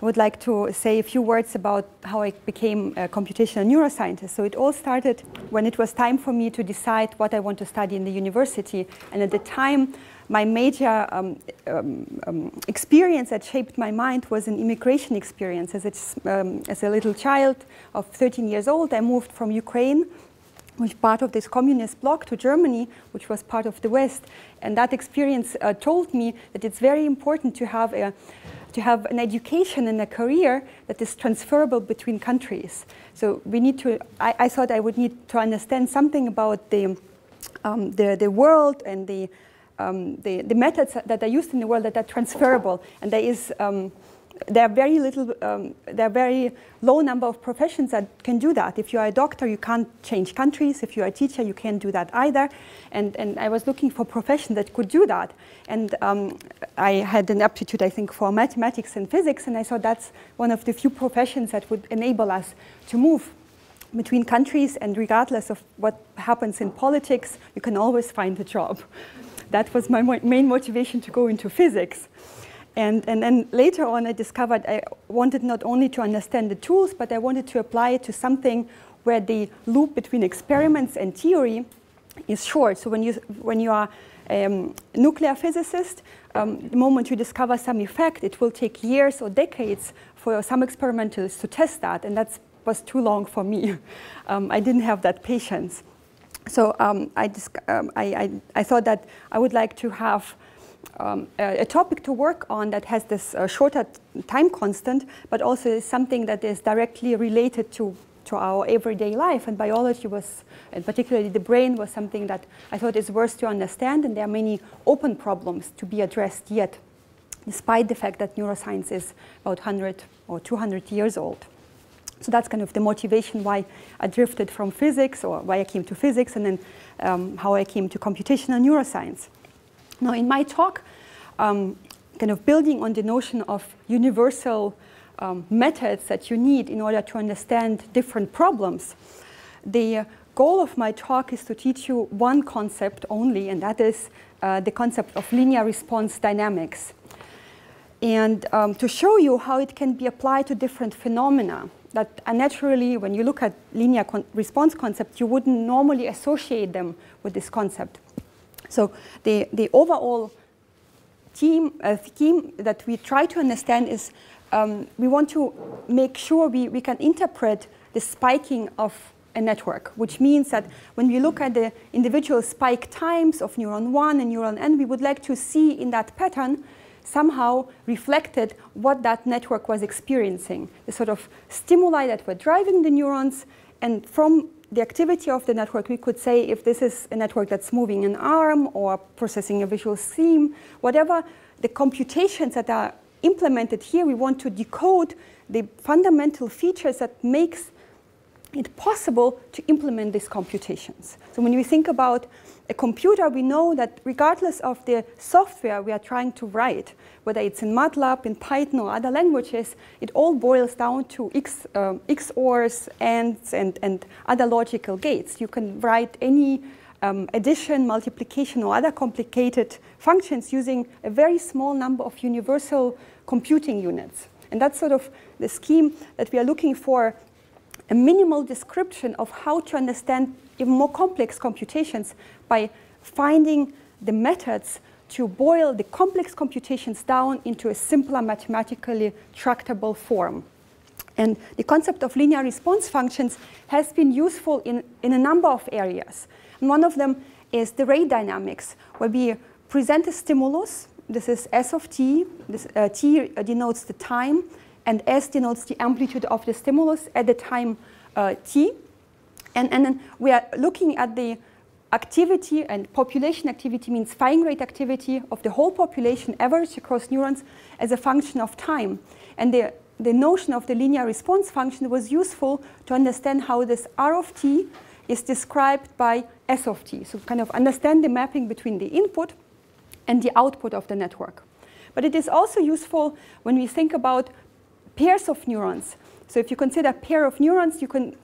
I would like to say a few words about how I became a computational neuroscientist. So it all started when it was time for me to decide what I want to study in the university. And at the time, my major um, um, um, experience that shaped my mind was an immigration experience. As, um, as a little child of 13 years old, I moved from Ukraine, which was part of this communist bloc, to Germany, which was part of the West. And that experience uh, told me that it's very important to have, a, to have an education and a career that is transferable between countries. So we need to, I, I thought I would need to understand something about the, um, the, the world and the um, the, the methods that are used in the world that are transferable. And there is um, there are very little, um, there are very low number of professions that can do that. If you are a doctor, you can't change countries. If you are a teacher, you can't do that either. And, and I was looking for profession that could do that. And um, I had an aptitude, I think, for mathematics and physics, and I thought that's one of the few professions that would enable us to move between countries, and regardless of what happens in politics, you can always find a job that was my main motivation to go into physics. And, and then later on, I discovered I wanted not only to understand the tools, but I wanted to apply it to something where the loop between experiments and theory is short. So when you, when you are um, a nuclear physicist, um, the moment you discover some effect, it will take years or decades for some experimentalists to test that, and that was too long for me. Um, I didn't have that patience so um, I, um, I, I, I, thought that I would like to have um, a, a, topic to work on that has this uh, shorter time constant, but also is something that is directly related to, to our everyday life. And biology was, and particularly the brain, was something that I thought is worth to understand. And there are many open problems to be addressed yet, despite the fact that neuroscience is about 100 or 200 years old. So that's kind of the motivation why I drifted from physics or why I came to physics and then um, how I came to computational neuroscience. Now in my talk, um, kind of building on the notion of universal um, methods that you need in order to understand different problems, the goal of my talk is to teach you one concept only, and that is uh, the concept of linear response dynamics. And um, to show you how it can be applied to different phenomena that naturally, when you look at linear con response concepts, you wouldn't normally associate them with this concept. So the, the overall theme, uh, theme that we try to understand is um, we want to make sure we, we can interpret the spiking of a network, which means that when we look at the individual spike times of neuron 1 and neuron n, we would like to see in that pattern somehow reflected what that network was experiencing, the sort of stimuli that were driving the neurons. And from the activity of the network, we could say if this is a network that's moving an arm or processing a visual theme, whatever the computations that are implemented here, we want to decode the fundamental features that makes it possible to implement these computations. So when we think about a computer, we know that regardless of the software we are trying to write, whether it's in MATLAB, in Python, or other languages, it all boils down to X, um, XORs, ANDs, and, and other logical gates. You can write any um, addition, multiplication, or other complicated functions using a very small number of universal computing units. And that's sort of the scheme that we are looking for a minimal description of how to understand even more complex computations by finding the methods to boil the complex computations down into a simpler mathematically tractable form. And the concept of linear response functions has been useful in, in a number of areas. And one of them is the rate dynamics, where we present a stimulus. This is S of t. This, uh, t denotes the time, and S denotes the amplitude of the stimulus at the time uh, t. And, and then we are looking at the activity and population activity means firing rate activity of the whole population average across neurons as a function of time. And the, the notion of the linear response function was useful to understand how this R of t is described by S of t. So kind of understand the mapping between the input and the output of the network. But it is also useful when we think about pairs of neurons. So if you consider a pair of neurons, you can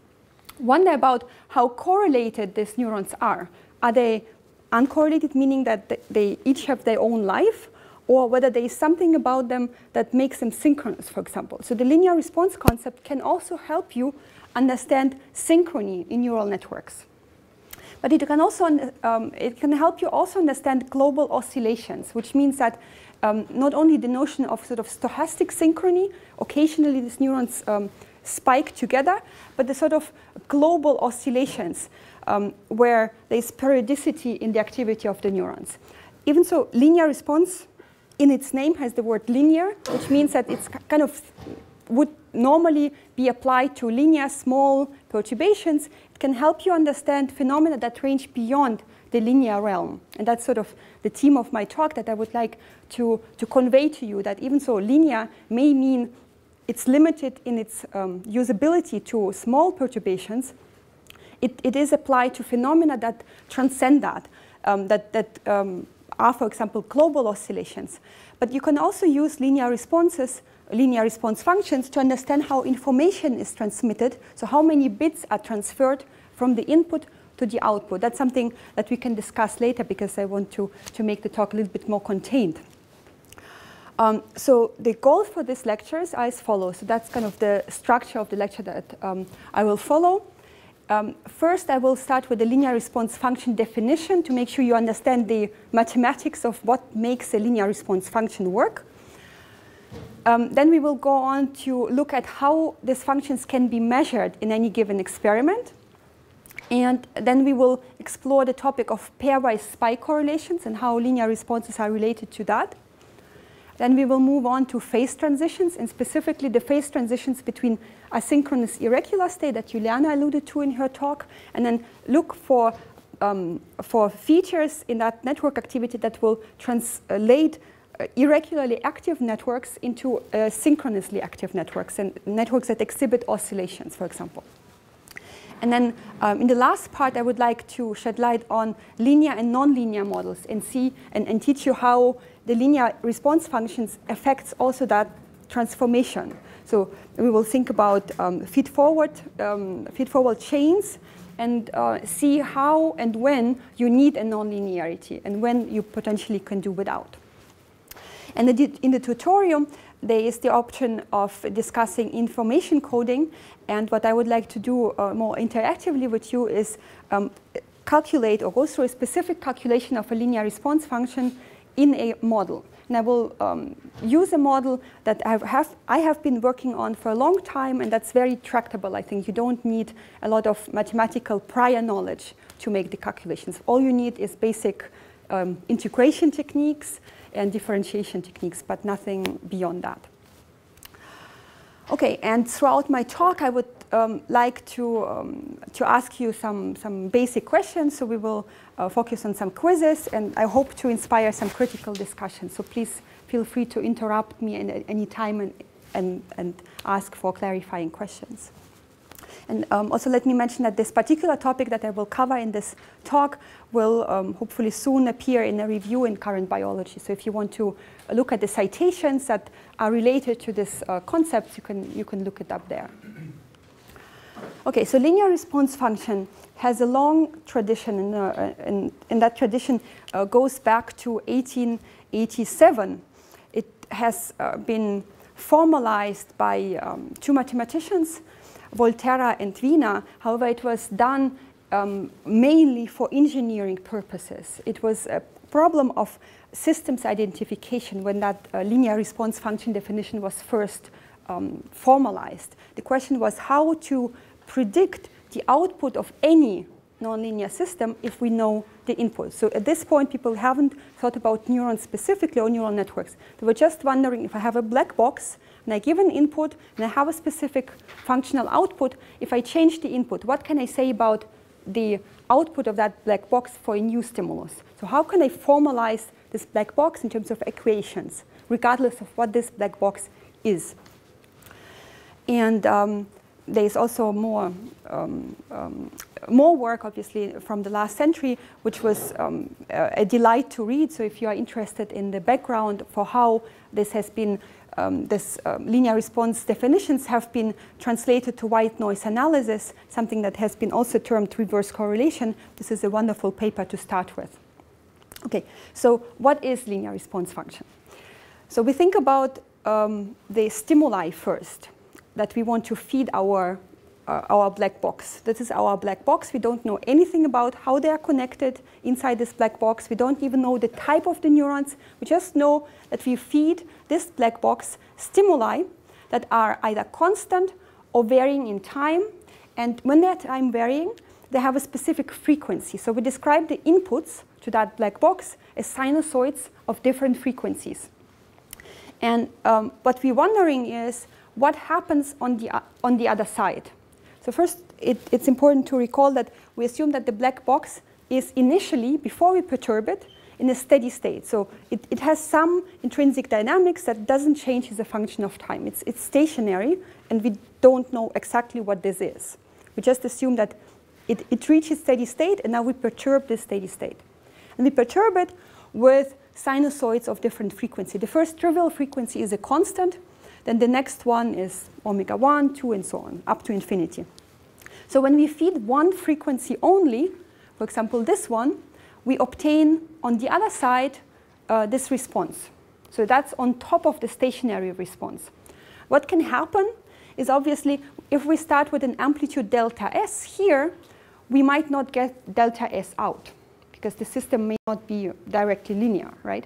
wonder about how correlated these neurons are. Are they uncorrelated, meaning that they each have their own life, or whether there is something about them that makes them synchronous, for example. So the linear response concept can also help you understand synchrony in neural networks. But it can also um, it can help you also understand global oscillations, which means that um, not only the notion of sort of stochastic synchrony, occasionally these neurons um, spike together, but the sort of global oscillations um, where there's periodicity in the activity of the neurons. Even so, linear response in its name has the word linear, which means that it's kind of would normally be applied to linear small perturbations. It can help you understand phenomena that range beyond the linear realm. And that's sort of the theme of my talk that I would like to, to convey to you, that even so linear may mean it's limited in its um, usability to small perturbations, it, it is applied to phenomena that transcend that, um, that, that um, are, for example, global oscillations. But you can also use linear responses, linear response functions to understand how information is transmitted, so how many bits are transferred from the input to the output. That's something that we can discuss later because I want to, to make the talk a little bit more contained. Um, so the goals for these lectures are as follows. So that's kind of the structure of the lecture that um, I will follow. Um, first, I will start with the linear response function definition to make sure you understand the mathematics of what makes a linear response function work. Um, then we will go on to look at how these functions can be measured in any given experiment. And then we will explore the topic of pairwise spike correlations and how linear responses are related to that. Then we will move on to phase transitions, and specifically the phase transitions between asynchronous irregular state that Juliana alluded to in her talk, and then look for, um, for features in that network activity that will translate uh, irregularly active networks into uh, synchronously active networks, and networks that exhibit oscillations, for example. And then um, in the last part, I would like to shed light on linear and nonlinear models and see and, and teach you how the linear response functions affects also that transformation. So we will think about um, feed-forward um, feed-forward chains and uh, see how and when you need a nonlinearity and when you potentially can do without. And in the tutorial, there is the option of discussing information coding. And what I would like to do uh, more interactively with you is um, calculate or go through a specific calculation of a linear response function in a model. And I will um, use a model that I have, I have been working on for a long time, and that's very tractable. I think you don't need a lot of mathematical prior knowledge to make the calculations. All you need is basic um, integration techniques and differentiation techniques, but nothing beyond that. Okay, and throughout my talk, I would um, like to, um, to ask you some, some basic questions. So we will uh, focus on some quizzes, and I hope to inspire some critical discussion. So please feel free to interrupt me at any time and, and, and ask for clarifying questions. And um, also let me mention that this particular topic that I will cover in this talk will um, hopefully soon appear in a review in current biology. So if you want to look at the citations that are related to this uh, concept, you can, you can look it up there. Okay, so linear response function has a long tradition, and, uh, that tradition uh, goes back to 1887. It has uh, been formalized by um, two mathematicians, Volterra and Wiener. However, it was done um, mainly for engineering purposes. It was a problem of systems identification when that uh, linear response function definition was first um, formalized. The question was how to predict the output of any nonlinear system if we know the input. So at this point, people haven't thought about neurons specifically or neural networks. They were just wondering if I have a black box and I give an input and I have a specific functional output, if I change the input, what can I say about the output of that black box for a new stimulus? So how can I formalize this black box in terms of equations, regardless of what this black box is? And um, there is also more, um, um, more work, obviously, from the last century, which was um, a delight to read. So if you are interested in the background for how this has been, um, this um, linear response definitions have been translated to white noise analysis, something that has been also termed reverse correlation, this is a wonderful paper to start with. Okay, so what is linear response function? So we think about um, the stimuli first that we want to feed our, our black box. This is our black box. We don't know anything about how they are connected inside this black box. We don't even know the type of the neurons. We just know that we feed this black box stimuli that are either constant or varying in time. And when they're time varying, they have a specific frequency. So we describe the inputs to that black box as sinusoids of different frequencies. And um, what we're wondering is what happens on the, uh, on the other side. So first, it, it's important to recall that we assume that the black box is initially, before we perturb it, in a steady state. So it, it has some intrinsic dynamics that doesn't change as a function of time. It's, it's stationary, and we don't know exactly what this is. We just assume that it, it reaches steady state, and now we perturb this steady state. And we perturb it with sinusoids of different frequency. The first trivial frequency is a constant, then the next one is omega 1, 2, and so on, up to infinity. So when we feed one frequency only, for example, this one, we obtain on the other side uh, this response. So that's on top of the stationary response. What can happen is obviously if we start with an amplitude delta S here, we might not get delta S out because the system may not be directly linear, right?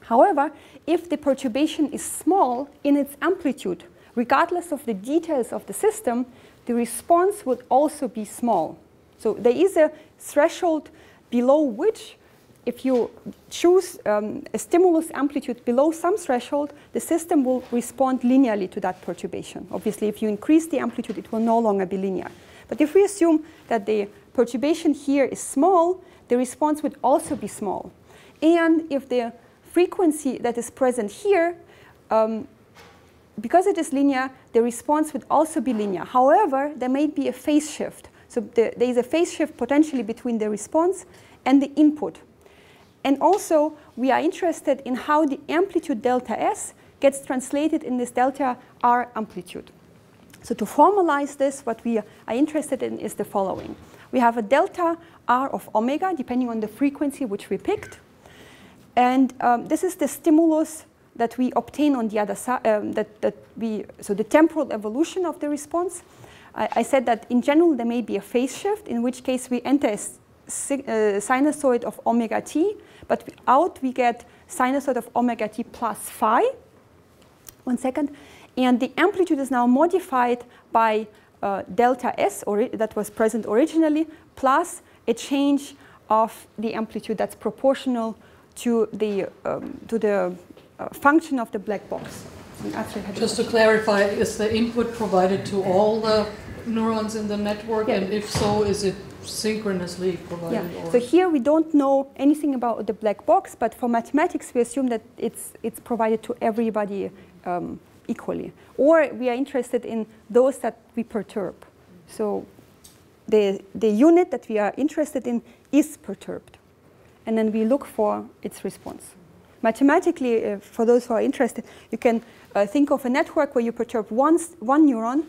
However, if the perturbation is small in its amplitude, regardless of the details of the system, the response would also be small. So there is a threshold below which, if you choose um, a stimulus amplitude below some threshold, the system will respond linearly to that perturbation. Obviously, if you increase the amplitude, it will no longer be linear. But if we assume that the perturbation here is small, the response would also be small. And if the frequency that is present here, um, because it is linear, the response would also be linear. However, there may be a phase shift. So the, there is a phase shift potentially between the response and the input. And also, we are interested in how the amplitude delta S gets translated in this delta R amplitude. So to formalize this, what we are interested in is the following. We have a delta R of omega, depending on the frequency which we picked. And um, this is the stimulus that we obtain on the other side, um, that, that we, so the temporal evolution of the response. I, I, said that in general there may be a phase shift, in which case we enter a, uh, sinusoid of omega t, but out we get sinusoid of omega t plus phi. One second. And the amplitude is now modified by uh, delta S, or that was present originally, plus a change of the amplitude that's proportional to the, um, to the uh, function of the black box. Just to clarify, is the input provided to all the neurons in the network? Yeah. And if so, is it synchronously provided? Yeah. So here we don't know anything about the black box, but for mathematics we assume that it's, it's provided to everybody um, equally. Or we are interested in those that we perturb. So the, the unit that we are interested in is perturbed. And then we look for its response. Mathematically, uh, for those who are interested, you can uh, think of a network where you perturb one, one neuron,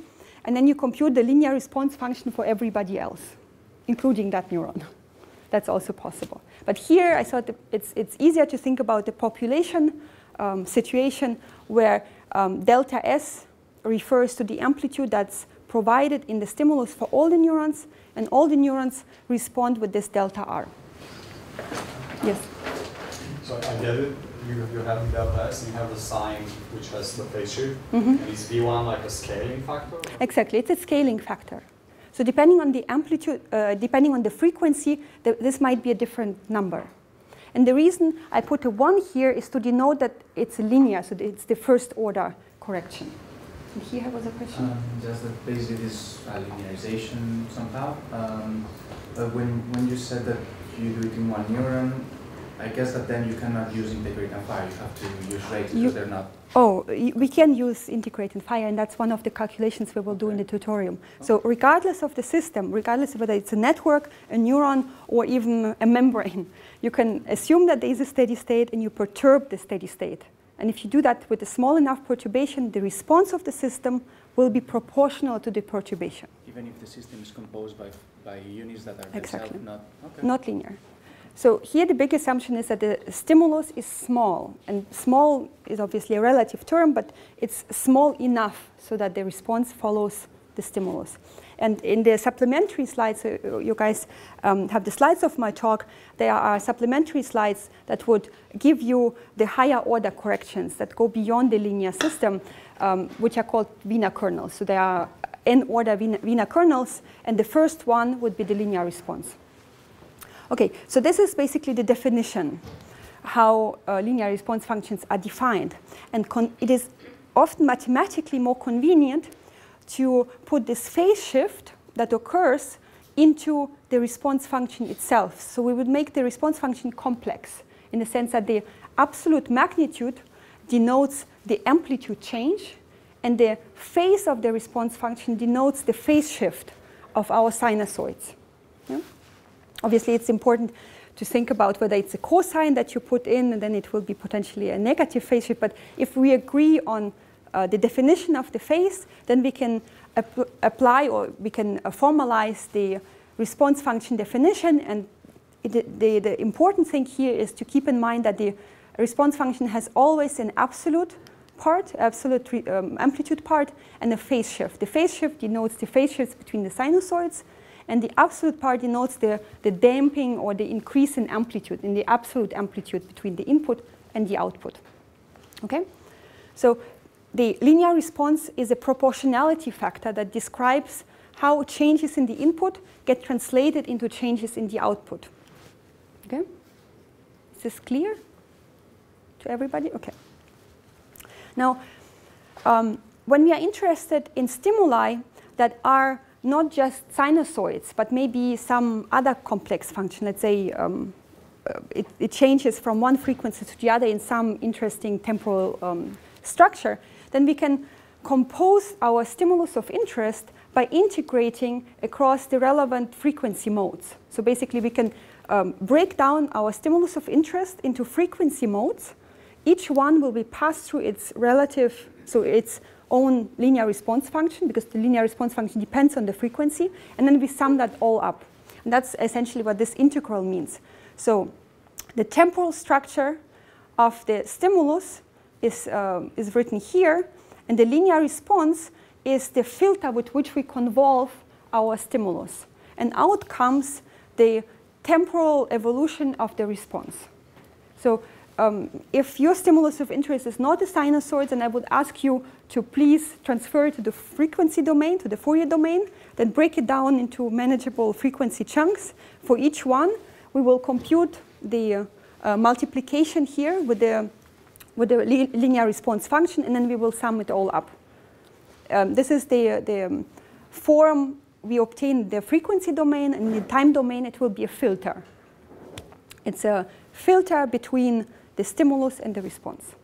and then you compute the linear response function for everybody else, including that neuron. That's also possible. But here, I thought it's, it's easier to think about the population um, situation where um, delta S refers to the amplitude that's provided in the stimulus for all the neurons, and all the neurons respond with this delta R. Yes? So I get it. You, you're having delta S, and you have the sign which has the phase shift. Mm -hmm. And is V1 like a scaling factor? Exactly, it's a scaling factor. So depending on the amplitude, uh, depending on the frequency, the, this might be a different number. And the reason I put a 1 here is to denote that it's linear, so it's the first order correction. And here was a question. Um, just that basically this uh, linearization somehow. Um, but when, when you said that you do it in one neuron, I guess that then you cannot use integrate and fire. You have to use rates because they're not. Oh, we can use integrate and fire, and that's one of the calculations we will do in the tutorial. Oh. So regardless of the system, regardless of whether it's a network, a neuron, or even a membrane, you can assume that there is a steady state and you perturb the steady state. And if you do that with a small enough perturbation, the response of the system will be proportional to the perturbation. Even if the system is composed by, by units that are exactly. not, okay. not linear. So here the big assumption is that the stimulus is small, and small is obviously a relative term, but it's small enough so that the response follows the stimulus. And in the supplementary slides, uh, you guys um, have the slides of my talk, there are supplementary slides that would give you the higher order corrections that go beyond the linear system, um, which are called Wiener kernels. So there are n order Wiener, kernels, and the first one would be the linear response. Okay, so this is basically the definition, how uh, linear response functions are defined. And it is often mathematically more convenient to put this phase shift that occurs into the response function itself. So we would make the response function complex in the sense that the absolute magnitude denotes the amplitude change, and the phase of the response function denotes the phase shift of our sinusoids. Yeah? Obviously, it's important to think about whether it's a cosine that you put in, and then it will be potentially a negative phase shift. But if we agree on uh, the definition of the phase, then we can ap apply or we can uh, formalize the response function definition. And it, the, the important thing here is to keep in mind that the response function has always an absolute part, absolute um, amplitude part, and a phase shift. The phase shift denotes the phase shifts between the sinusoids, and the absolute part denotes the, the damping or the increase in amplitude, in the absolute amplitude between the input and the output. Okay? So the linear response is a proportionality factor that describes how changes in the input get translated into changes in the output. Okay? Is this clear to everybody? Okay. Now, um, when we are interested in stimuli that are not just sinusoids, but maybe some other complex function. Let's say um, it, it, changes from one frequency to the other in some interesting temporal um, structure, then we can compose our stimulus of interest by integrating across the relevant frequency modes. So basically we can um, break down our stimulus of interest into frequency modes. Each one will be passed through its relative, so its own linear response function because the linear response function depends on the frequency, and then we sum that all up. And that's essentially what this integral means. So the temporal structure of the stimulus is, uh, is written here, and the linear response is the filter with which we convolve our stimulus. And out comes the temporal evolution of the response. So um, if your stimulus of interest is not a sinusoid, then I would ask you to please transfer to the frequency domain, to the Fourier domain, then break it down into manageable frequency chunks. For each one, we will compute the uh, multiplication here with the, with the li linear response function, and then we will sum it all up. Um, this is the, the um, form we obtain the frequency domain, and in the time domain, it will be a filter. It's a filter between the stimulus and the response.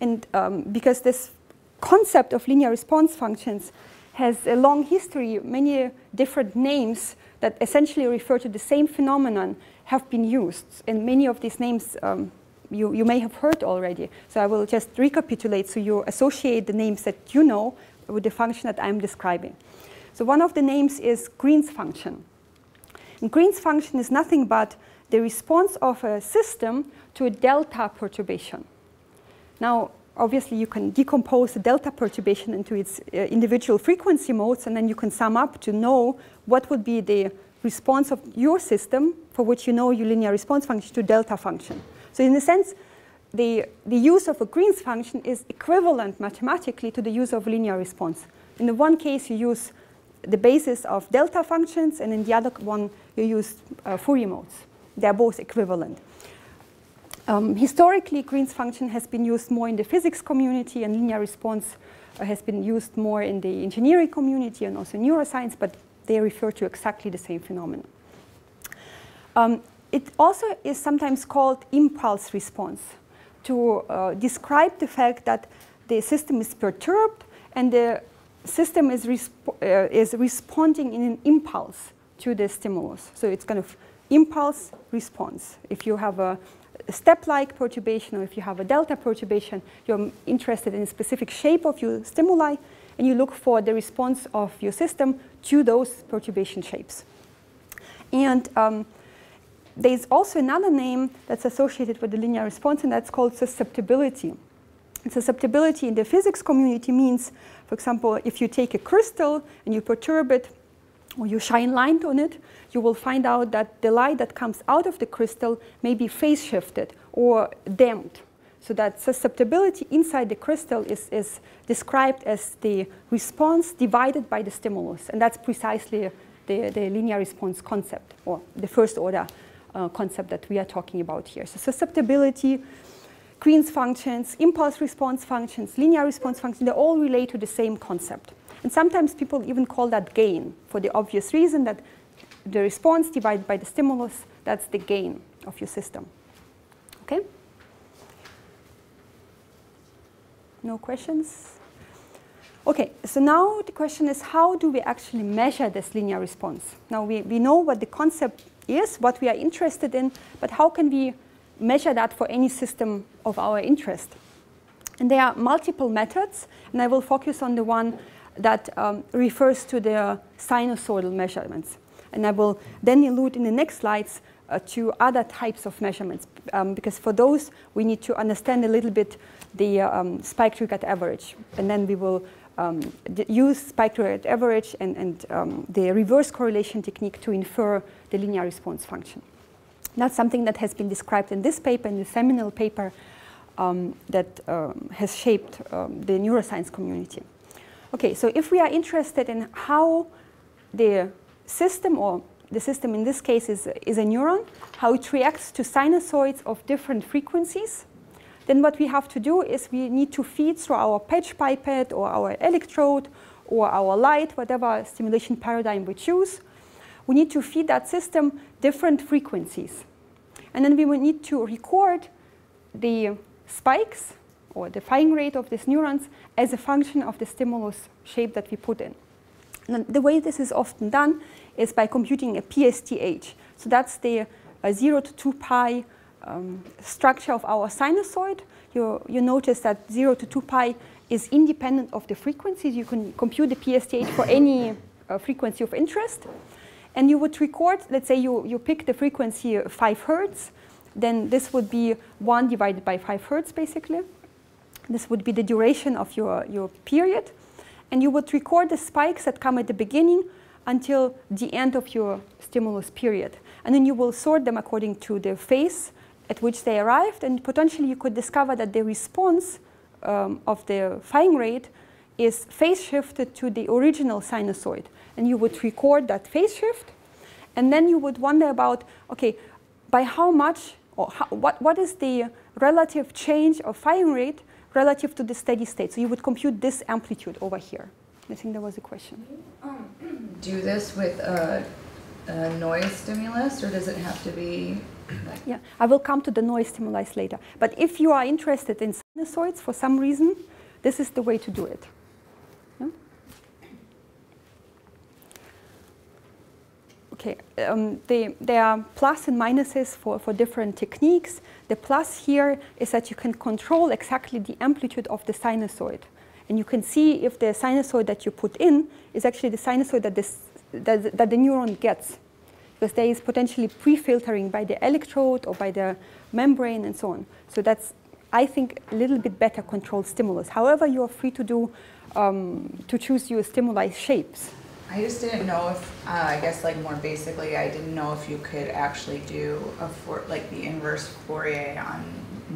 And um, because this concept of linear response functions has a long history, many different names that essentially refer to the same phenomenon have been used. And many of these names um, you, you may have heard already. So I will just recapitulate so you associate the names that you know with the function that I'm describing. So one of the names is Green's function. And Green's function is nothing but the response of a system to a delta perturbation. Now, obviously, you can decompose the delta perturbation into its uh, individual frequency modes, and then you can sum up to know what would be the response of your system for which you know your linear response function to delta function. So in a sense, the, the use of a Green's function is equivalent mathematically to the use of linear response. In the one case, you use the basis of delta functions, and in the other one, you use uh, Fourier modes. They're both equivalent. Um, historically, Green's function has been used more in the physics community, and linear response uh, has been used more in the engineering community and also neuroscience, but they refer to exactly the same phenomenon. Um, it also is sometimes called impulse response to uh, describe the fact that the system is perturbed and the system is, resp uh, is responding in an impulse to the stimulus. So it's kind of impulse response. If you have a step-like perturbation or if you have a delta perturbation, you're interested in a specific shape of your stimuli and you look for the response of your system to those perturbation shapes. And um, there's also another name that's associated with the linear response, and that's called susceptibility. And susceptibility in the physics community means, for example, if you take a crystal and you perturb it, or you shine light on it, you will find out that the light that comes out of the crystal may be phase shifted or damped. So that susceptibility inside the crystal is, is described as the response divided by the stimulus. And that's precisely the, the linear response concept, or the first order uh, concept that we are talking about here. So susceptibility, Green's functions, impulse response functions, linear response functions, they all relate to the same concept. And sometimes people even call that gain for the obvious reason that the response divided by the stimulus, that's the gain of your system. Okay? No questions? Okay, so now the question is how do we actually measure this linear response? Now we, we know what the concept is, what we are interested in, but how can we measure that for any system of our interest? And there are multiple methods, and I will focus on the one that um, refers to the sinusoidal measurements. And I will then allude in the next slides uh, to other types of measurements, um, because for those we need to understand a little bit the um, spike triggered average. And then we will um, use spike triggered average and, and um, the reverse correlation technique to infer the linear response function. That's something that has been described in this paper, in the seminal paper um, that um, has shaped um, the neuroscience community. Okay, so if we are interested in how the system, or the system in this case is, is a neuron, how it reacts to sinusoids of different frequencies, then what we have to do is we need to feed through our patch pipette or our electrode or our light, whatever stimulation paradigm we choose. We need to feed that system different frequencies. And then we will need to record the spikes or the firing rate of these neurons as a function of the stimulus shape that we put in. And the way this is often done is by computing a PSTH. So that's the uh, 0 to 2 pi um, structure of our sinusoid, you, you notice that 0 to 2 pi is independent of the frequencies. You can compute the PSTH for any uh, frequency of interest. And you would record, let's say you, you pick the frequency 5 hertz, then this would be 1 divided by 5 hertz, basically. This would be the duration of your, your period. And you would record the spikes that come at the beginning until the end of your stimulus period. And then you will sort them according to the phase at which they arrived, and potentially you could discover that the response um, of the firing rate is phase shifted to the original sinusoid. And you would record that phase shift, and then you would wonder about, okay, by how much, or how, what, what is the relative change of firing rate relative to the steady state? So you would compute this amplitude over here. I think there was a question. Um, do this with a, a noise stimulus, or does it have to be yeah, I will come to the noise stimulus later. But if you are interested in sinusoids for some reason, this is the way to do it. Okay, um, they, there are plus and minuses for, for different techniques. The plus here is that you can control exactly the amplitude of the sinusoid. And you can see if the sinusoid that you put in is actually the sinusoid that, this, that, that the neuron gets because there is potentially pre-filtering by the electrode or by the membrane and so on. So that's, I think, a little bit better controlled stimulus. However, you are free to do, um, to choose your stimuli shapes. I just didn't know if, uh, I guess like more basically, I didn't know if you could actually do a for, like the inverse Fourier on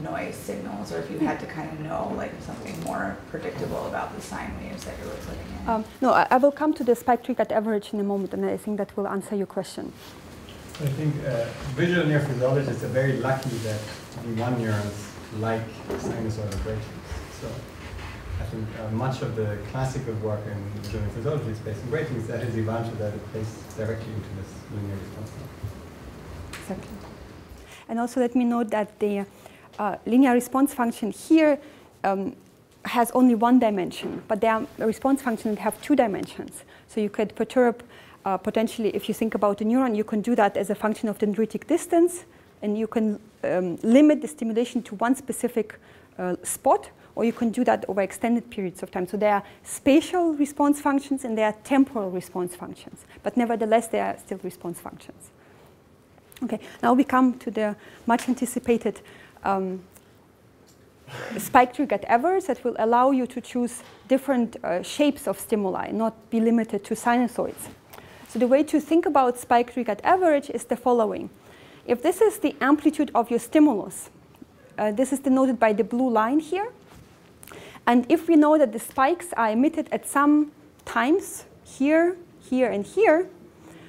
noise signals, or if you had to kind of know like something more predictable about the sine waves that you were putting in. Um, no, I, I, will come to the spike triggered average in a moment, and I think that will answer your question. I think uh, visual neurophysiologists are very lucky that V1 neurons like sinusoidal gratings. So I think uh, much of the classical work in visual neurophysiology is based on gratings. That is the advantage that it plays directly into this linear response. Exactly. And also let me note that the uh, linear response function here um, has only one dimension, but there are response functions that have two dimensions. So you could perturb uh, potentially, if you think about a neuron, you can do that as a function of dendritic distance, and you can um, limit the stimulation to one specific uh, spot, or you can do that over extended periods of time. So there are spatial response functions and there are temporal response functions, but nevertheless, they are still response functions. Okay, now we come to the much anticipated um, spike triggered average that will allow you to choose different uh, shapes of stimuli, not be limited to sinusoids. So the way to think about spike triggered average is the following. If this is the amplitude of your stimulus, uh, this is denoted by the blue line here. And if we know that the spikes are emitted at some times, here, here, and here,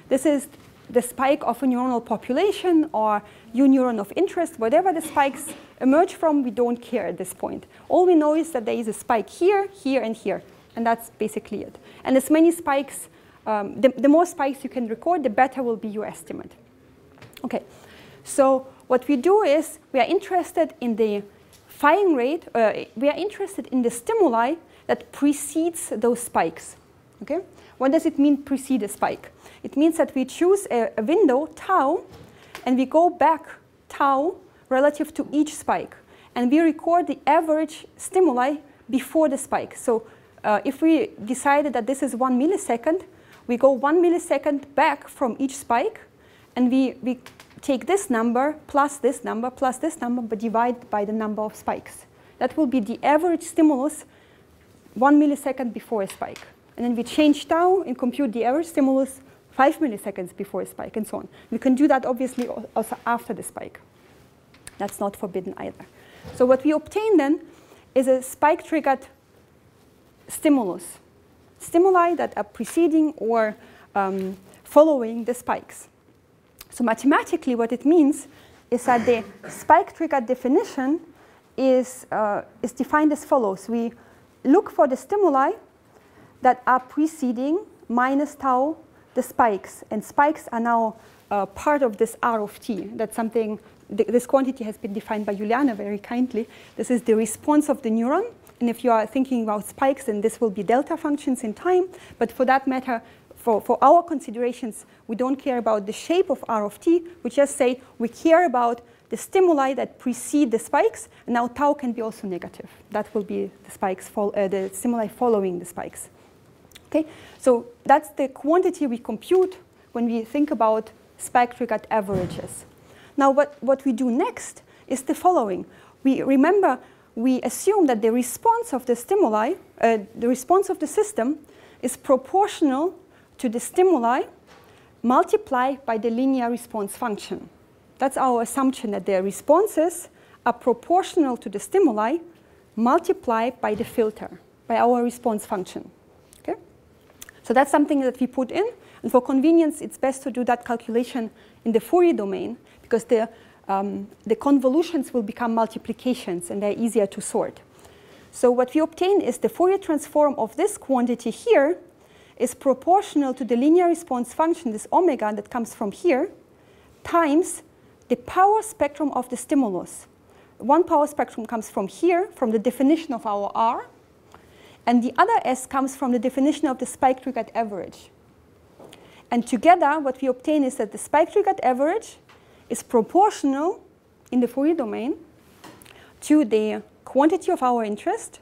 this is the spike of a neuronal population or your neuron of interest, whatever the spikes emerge from, we don't care at this point. All we know is that there is a spike here, here, and here. And that's basically it. And as many spikes, um, the, the more spikes you can record, the better will be your estimate. Okay, so what we do is we are interested in the firing rate, uh, we are interested in the stimuli that precedes those spikes. Okay? What does it mean precede a spike? It means that we choose a, a window, tau, and we go back tau relative to each spike. And we record the average stimuli before the spike. So uh, if we decided that this is one millisecond, we go one millisecond back from each spike, and we, we take this number plus this number plus this number, but divide by the number of spikes. That will be the average stimulus one millisecond before a spike. And then we change tau and compute the average stimulus five milliseconds before a spike and so on. We can do that obviously also after the spike. That's not forbidden either. So what we obtain then is a spike-triggered stimulus, stimuli that are preceding or um, following the spikes. So mathematically what it means is that the spike-triggered definition is, uh, is defined as follows. We look for the stimuli that are preceding minus tau the spikes. And spikes are now uh, part of this R of t. That's something, th this quantity has been defined by Juliana very kindly. This is the response of the neuron. And if you are thinking about spikes, then this will be delta functions in time. But for that matter, for, for our considerations, we don't care about the shape of R of t. We just say we care about the stimuli that precede the spikes. Now tau can be also negative. That will be the spikes, uh, the stimuli following the spikes. Okay, so that's the quantity we compute when we think about spike-triggered averages. Now, what, what we do next is the following. We remember we assume that the response of the stimuli, uh, the response of the system, is proportional to the stimuli multiplied by the linear response function. That's our assumption that the responses are proportional to the stimuli multiplied by the filter, by our response function. Okay? So that's something that we put in. And for convenience, it's best to do that calculation in the Fourier domain because the, um, the convolutions will become multiplications and they're easier to sort. So what we obtain is the Fourier transform of this quantity here is proportional to the linear response function, this omega that comes from here, times the power spectrum of the stimulus. One power spectrum comes from here, from the definition of our R, and the other S comes from the definition of the spike triggered average. And together, what we obtain is that the spike triggered average is proportional in the Fourier domain to the quantity of our interest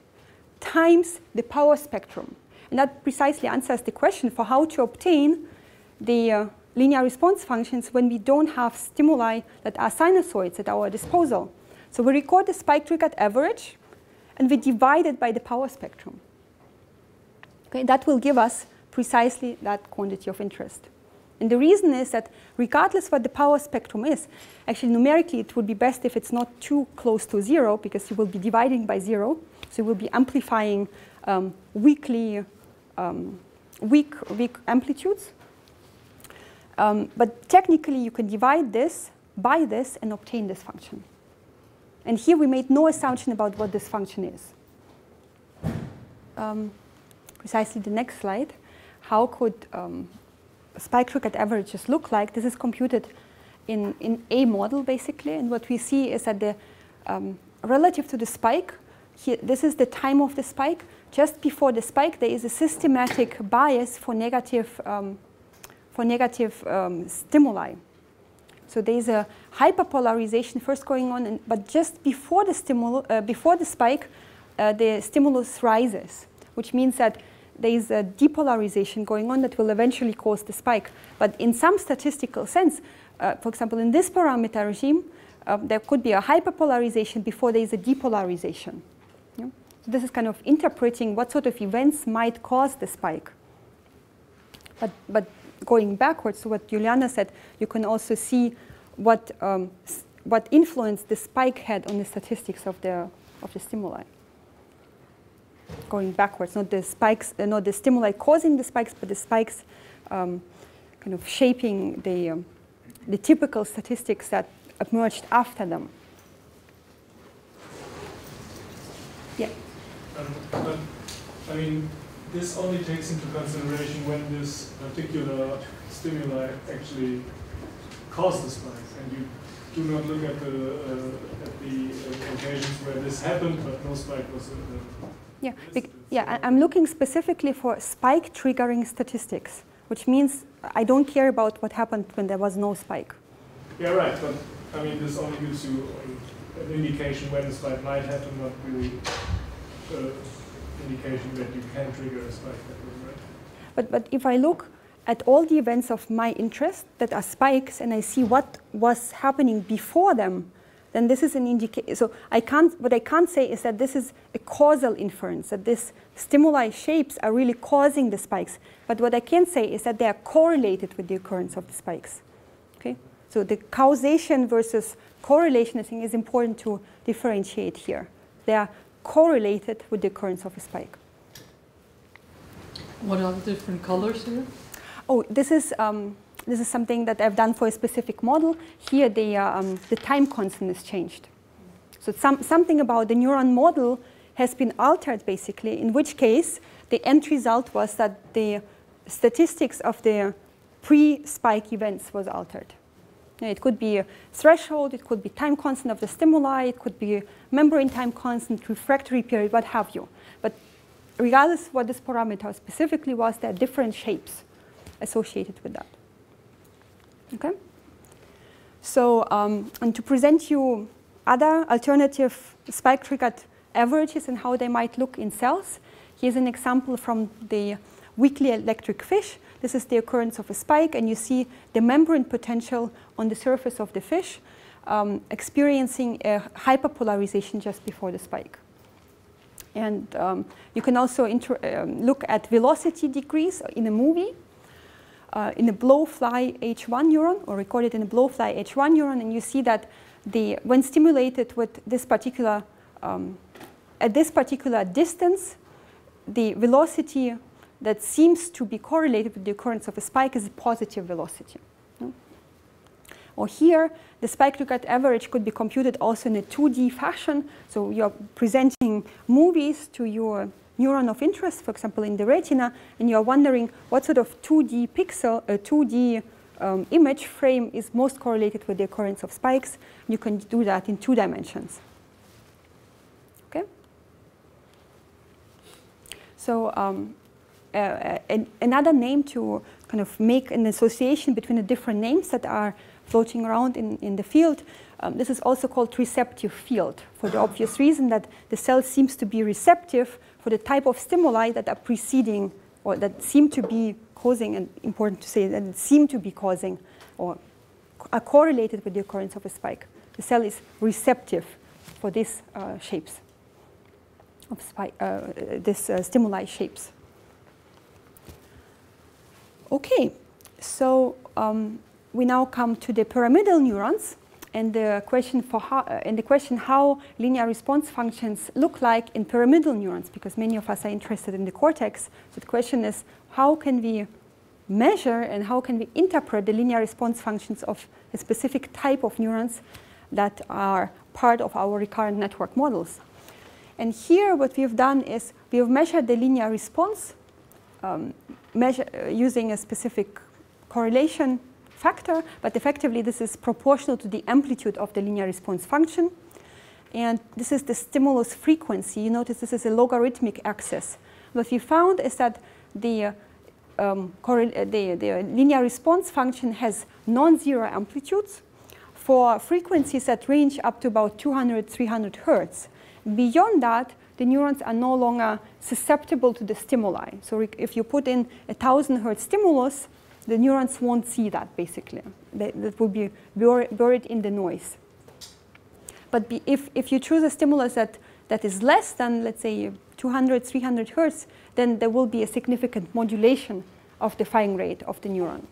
times the power spectrum. And that precisely answers the question for how to obtain the uh, linear response functions when we don't have stimuli that are sinusoids at our disposal. So we record the spike triggered average, and we divide it by the power spectrum. Okay, that will give us precisely that quantity of interest. And the reason is that regardless what the power spectrum is, actually numerically it would be best if it's not too close to zero because you will be dividing by zero. So you will be amplifying um, weakly, um, weak, weak amplitudes. Um, but technically you can divide this by this and obtain this function. And here we made no assumption about what this function is. Um, precisely the next slide, how could um, spike triggered averages look like? This is computed in, in a model, basically. And what we see is that the um, relative to the spike, here, this is the time of the spike. Just before the spike, there is a systematic bias for negative, um, for negative um, stimuli. So there is a hyperpolarization first going on, and, but just before the, stimul uh, before the spike, uh, the stimulus rises, which means that there is a depolarization going on that will eventually cause the spike. But in some statistical sense, uh, for example, in this parameter regime, um, there could be a hyperpolarization before there is a depolarization. This is kind of interpreting what sort of events might cause the spike. But, but going backwards to what Juliana said, you can also see what, um, what influence the spike had on the statistics of the, of the stimuli. Going backwards, not the spikes, uh, not the stimuli causing the spikes, but the spikes um, kind of shaping the, um, the typical statistics that emerged after them. Um, but, I mean, this only takes into consideration when this particular stimuli actually cause the spikes, and you do not look at the uh, at the uh, occasions where this happened, but no spike was. Uh, yeah, yeah. I'm looking specifically for spike triggering statistics, which means I don't care about what happened when there was no spike. Yeah, right. But I mean, this only gives you an indication when a spike might happen, not really indication that you can trigger a spike right? But, but if I look at all the events of my interest that are spikes and I see what was happening before them, then this is an indication. So I can't, what I can't say is that this is a causal inference, that this stimuli shapes are really causing the spikes. But what I can say is that they are correlated with the occurrence of the spikes. Okay? So the causation versus correlation, I think, is important to differentiate here. They are correlated with the occurrence of a spike. What are the different colors here? Oh, this is, um, this is something that I've done for a specific model. Here, the, uh, um, the time constant is changed. So some, something about the neuron model has been altered, basically, in which case the end result was that the statistics of the pre-spike events was altered. It could be a threshold, it could be time constant of the stimuli, it could be membrane time constant, refractory period, what have you. But regardless what this parameter specifically was, there are different shapes associated with that. Okay? So, um, and to present you other alternative spike-triggered averages and how they might look in cells, here's an example from the weakly electric fish. This is the occurrence of a spike, and you see the membrane potential on the surface of the fish um, experiencing a hyperpolarization just before the spike. And um, you can also um, look at velocity decrease in a movie, uh, in a blowfly H1 neuron, or recorded in a blowfly H1 neuron, and you see that the, when stimulated with this particular, um, at this particular distance, the velocity that seems to be correlated with the occurrence of a spike is a positive velocity. Or here, the spike triggered average could be computed also in a 2D fashion. So you're presenting movies to your neuron of interest, for example, in the retina, and you're wondering what sort of 2D pixel, a 2D um, image frame is most correlated with the occurrence of spikes. You can do that in two dimensions. Okay? So um, uh, another name to kind of make an association between the different names that are floating around in, in the field. Um, this is also called receptive field for the obvious reason that the cell seems to be receptive for the type of stimuli that are preceding or that seem to be causing, and important to say that seem to be causing or are correlated with the occurrence of a spike. The cell is receptive for these uh, shapes of uh, this uh, stimuli shapes. Okay, so um, we now come to the pyramidal neurons and the question for how, uh, and the question how linear response functions look like in pyramidal neurons because many of us are interested in the cortex. So the question is how can we measure and how can we interpret the linear response functions of a specific type of neurons that are part of our recurrent network models. And here what we've done is we've measured the linear response um, measure, uh, using a specific correlation factor, but effectively this is proportional to the amplitude of the linear response function. And this is the stimulus frequency. You notice this is a logarithmic axis. What we found is that the, um, the, the linear response function has non-zero amplitudes for frequencies that range up to about 200, 300 hertz. Beyond that, the neurons are no longer susceptible to the stimuli. So if you put in a 1,000 hertz stimulus, the neurons won't see that basically. That will be buried in the noise. But be, if, if you choose a stimulus that, that is less than, let's say, 200, 300 hertz, then there will be a significant modulation of the firing rate of the neuron.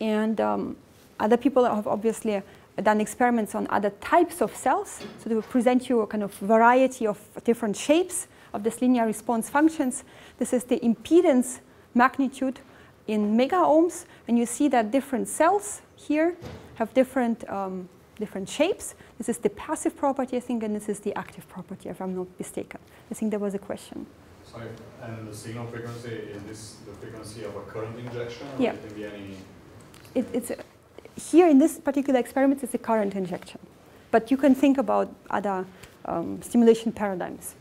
And um, other people have obviously done experiments on other types of cells. So they will present you a kind of variety of different shapes of this linear response functions. This is the impedance magnitude in mega ohms. And you see that different cells here have different, um, different shapes. This is the passive property, I think, and this is the active property, if I'm not mistaken. I think there was a question. Sorry, and the signal frequency, is this the frequency of a current injection? Or yeah. Can be any... It, it's a, here in this particular experiment, it's a current injection. But you can think about other um, stimulation paradigms.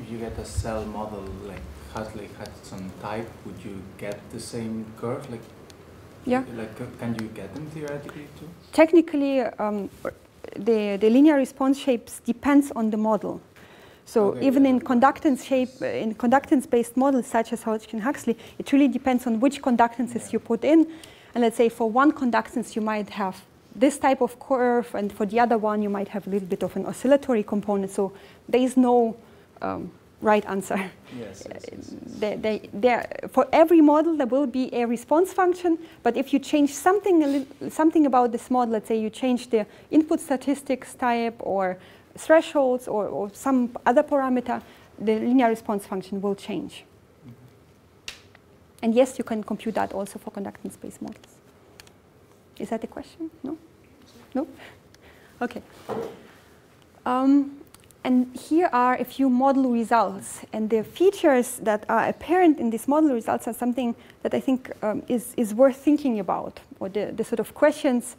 If you get a cell model like Hadley-Hutchinson type, would you get the same curve? Like, yeah. Like, uh, can you get them theoretically too? Technically, um, the, the linear response shapes depends on the model. So okay, even yeah. in conductance shape, in conductance-based models such as Hodgkin-Huxley, it really depends on which conductances yeah. you put in. And let's say for one conductance, you might have this type of curve, and for the other one, you might have a little bit of an oscillatory component. So there is no um, right answer. Yes, yes, yes, they, they, they for every model, there will be a response function, but if you change something, something about this model, let's say you change the input statistics type or thresholds or, or some other parameter, the linear response function will change. And yes, you can compute that also for conductance-based models. Is that a question? No? No? Okay. Um, and here are a few model results. And the features that are apparent in these model results are something that I think um, is, is worth thinking about, or the, the sort of questions,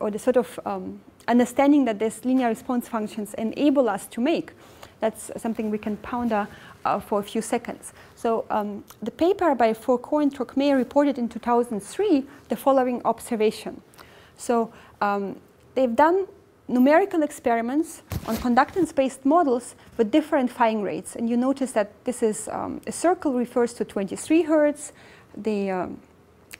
or the sort of um, understanding that these linear response functions enable us to make. That's something we can ponder uh, for a few seconds. So um, the paper by Fourcaud and Trocmé reported in 2003 the following observation. So um, they've done numerical experiments on conductance-based models with different firing rates. And you notice that this is um, a circle refers to 23 hertz. The, um,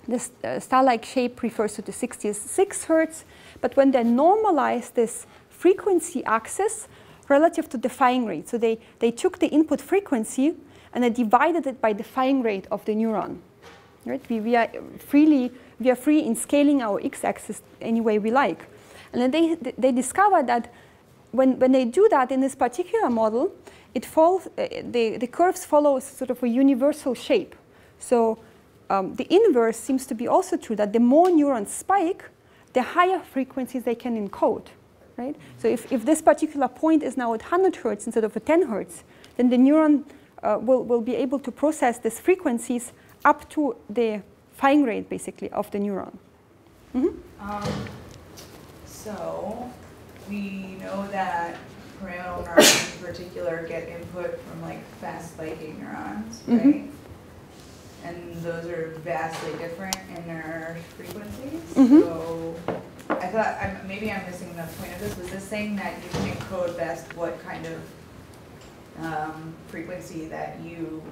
this uh, star-like shape refers to the 66 hertz. But when they normalize this frequency axis, relative to the firing rate. So they, they took the input frequency and they divided it by the firing rate of the neuron. Right? We, we, are freely, we are free in scaling our x-axis any way we like. And then they, they discovered that when, when they do that in this particular model, it falls, uh, the, the curves follow sort of a universal shape. So um, the inverse seems to be also true, that the more neurons spike, the higher frequencies they can encode right? So if, if this particular point is now at 100 hertz instead of at 10 hertz, then the neuron uh, will, will be able to process these frequencies up to the firing rate, basically, of the neuron. Mm -hmm. um, so we know that pyramidal neurons in particular get input from like fast spiking neurons, mm-hmm. right? Mm -hmm. And those are vastly different in their frequencies. Mm -hmm. So I thought, I'm, maybe I'm missing the point of this, was this saying that you can encode best what kind of um, frequency that you...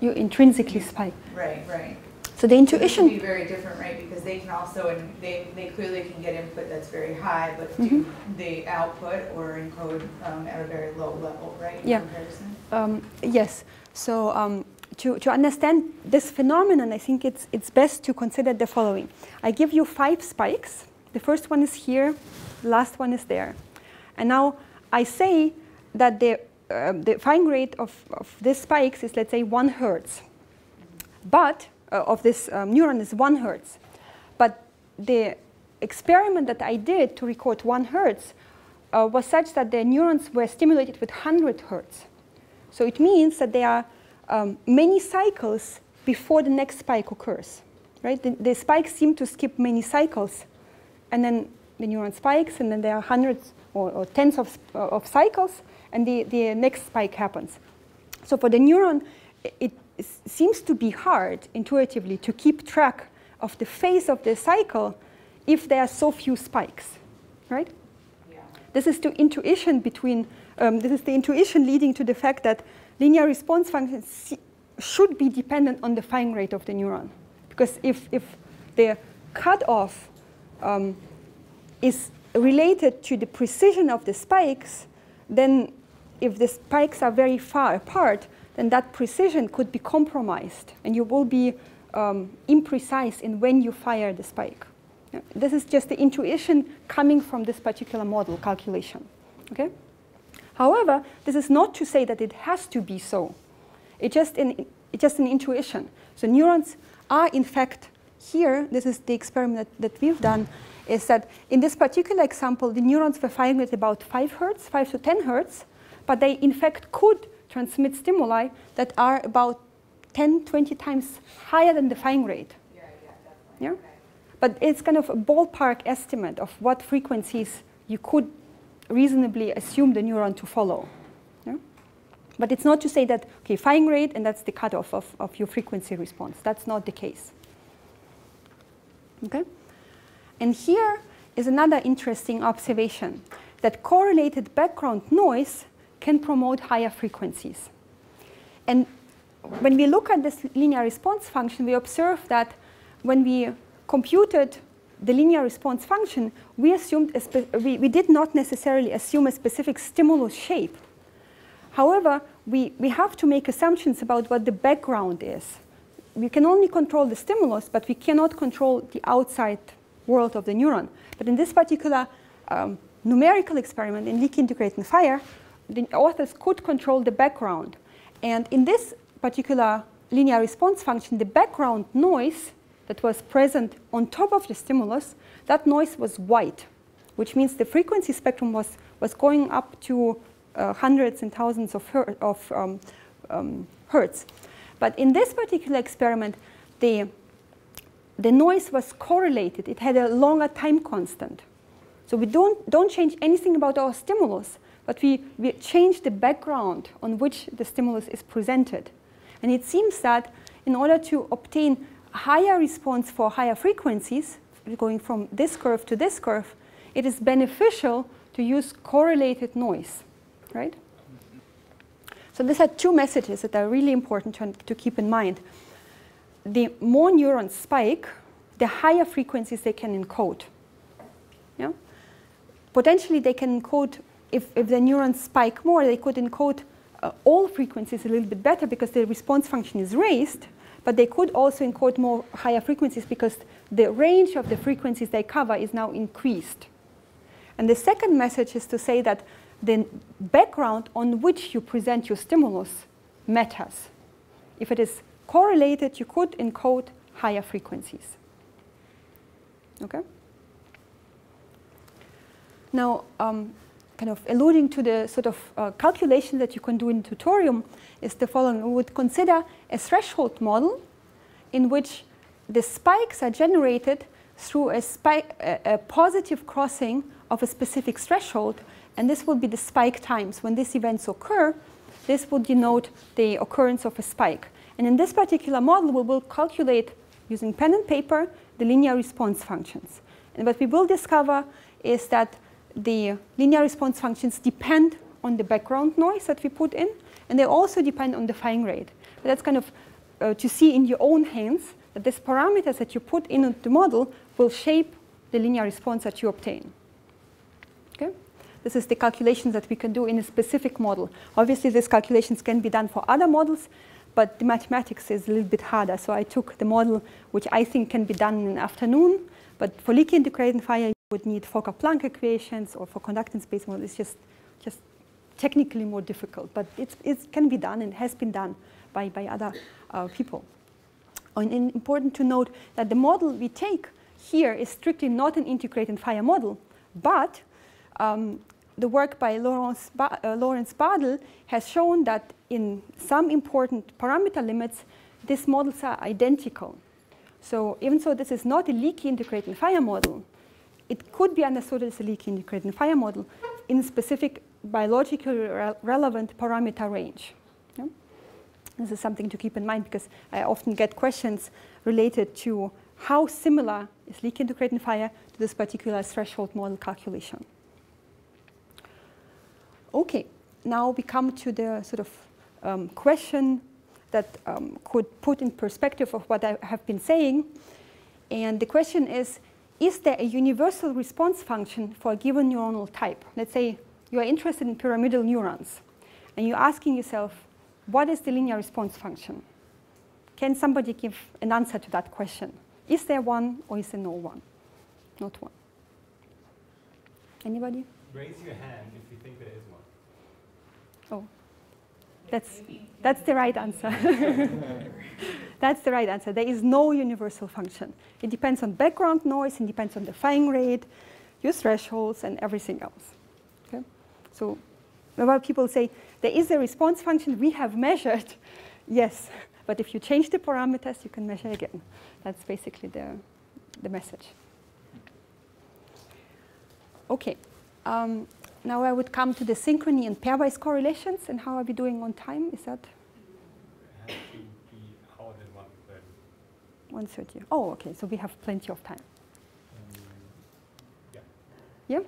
You intrinsically spike. Right, right. So the intuition... So be very different, right? Because they can also, and they, they clearly can get input that's very high, but mm -hmm. do they output or encode um, at a very low level, right? yeah. Um, yes. So um, to, to understand this phenomenon, I think it's, it's best to consider the following. I give you five spikes, the first one is here, the last one is there. And now I say that the, uh, the firing rate of, of these spikes is, let's say, one hertz. But, uh, of this um, neuron is one hertz. But the experiment that I did to record one hertz uh, was such that the neurons were stimulated with 100 hertz. So it means that there are um, many cycles before the next spike occurs. Right? The, the spikes seem to skip many cycles and then the neuron spikes, and then there are hundreds or, or tens of, of cycles, and the, the next spike happens. So for the neuron, it, it seems to be hard intuitively to keep track of the phase of the cycle if there are so few spikes, right? Yeah. This is the intuition between, um, this is the intuition leading to the fact that linear response functions should be dependent on the firing rate of the neuron. Because if, if the cutoff um, is related to the precision of the spikes, then if the spikes are very far apart, then that precision could be compromised and you will be um, imprecise in when you fire the spike. This is just the intuition coming from this particular model calculation. Okay? However, this is not to say that it has to be so. It's just, in, it's just an intuition. So neurons are in fact here, this is the experiment that, that we've done, is that in this particular example, the neurons were firing at about 5 hertz, 5 to 10 hertz, but they in fact could transmit stimuli that are about 10, 20 times higher than the firing rate. Yeah, yeah. Yeah? But it's kind of a ballpark estimate of what frequencies you could reasonably assume the neuron to follow. Yeah? But it's not to say that, okay, firing rate, and that's the cutoff of, of your frequency response. That's not the case. Okay? And here is another interesting observation, that correlated background noise can promote higher frequencies. And when we look at this linear response function, we observe that when we computed the linear response function, we, assumed we, we did not necessarily assume a specific stimulus shape. However, we, we have to make assumptions about what the background is. We can only control the stimulus, but we cannot control the outside world of the neuron. But in this particular um, numerical experiment in leak integrating fire, the authors could control the background. And in this particular linear response function, the background noise that was present on top of the stimulus, that noise was white, which means the frequency spectrum was, was going up to uh, hundreds and thousands of, her of um, um, hertz. But in this particular experiment, the, the noise was correlated. It had a longer time constant. So we don't, don't change anything about our stimulus, but we, we change the background on which the stimulus is presented. And it seems that in order to obtain higher response for higher frequencies, going from this curve to this curve, it is beneficial to use correlated noise, right? So these are two messages that are really important to, to keep in mind. The more neurons spike, the higher frequencies they can encode. Yeah? Potentially they can encode, if, if the neurons spike more, they could encode uh, all frequencies a little bit better because the response function is raised, but they could also encode more higher frequencies because the range of the frequencies they cover is now increased. And the second message is to say that the background on which you present your stimulus matters. If it is correlated, you could encode higher frequencies. Okay? Now, um, kind of alluding to the sort of uh, calculation that you can do in tutorium is the following. We would consider a threshold model in which the spikes are generated through a, a, a positive crossing of a specific threshold, and this will be the spike times. When these events occur, this will denote the occurrence of a spike. And in this particular model, we will calculate using pen and paper the linear response functions. And what we will discover is that the linear response functions depend on the background noise that we put in, and they also depend on the firing rate. But that's kind of uh, to see in your own hands that these parameters that you put in the model will shape the linear response that you obtain. This is the calculations that we can do in a specific model. Obviously, these calculations can be done for other models, but the mathematics is a little bit harder. So I took the model which I think can be done in an afternoon, but for leaky integrated fire, you would need Fokker-Planck equations or for conductance-based model. It's just, just technically more difficult, but it's, it can be done and has been done by, by other uh, people. And important to note that the model we take here is strictly not an integrated fire model, but um, the work by Lawrence, ba uh, Lawrence Badel has shown that in some important parameter limits, these models are identical. So even though this is not a leaky integrated fire model, it could be understood as a leaky integrated fire model in specific biologically re relevant parameter range. Yeah? This is something to keep in mind because I often get questions related to how similar is leaky integrated fire to this particular threshold model calculation. Okay, now we come to the sort of um, question that um, could put in perspective of what I have been saying. And the question is, is there a universal response function for a given neuronal type? Let's say you are interested in pyramidal neurons, and you're asking yourself, what is the linear response function? Can somebody give an answer to that question? Is there one or is there no one? Not one. Anybody? Raise your hand if you think there is one. Oh, that's, that's the right answer. that's the right answer. There is no universal function. It depends on background noise, it depends on the firing rate, your thresholds, and everything else. Okay? So whenever people say, there is a response function we have measured, yes, but if you change the parameters, you can measure again. That's basically the, the message. Okay. Um, now I would come to the synchrony and pairwise correlations and how are we doing on time? Is that? It has to be hour than 130. 1.30. Oh, okay, so we have plenty of time. Um, yeah. Yeah?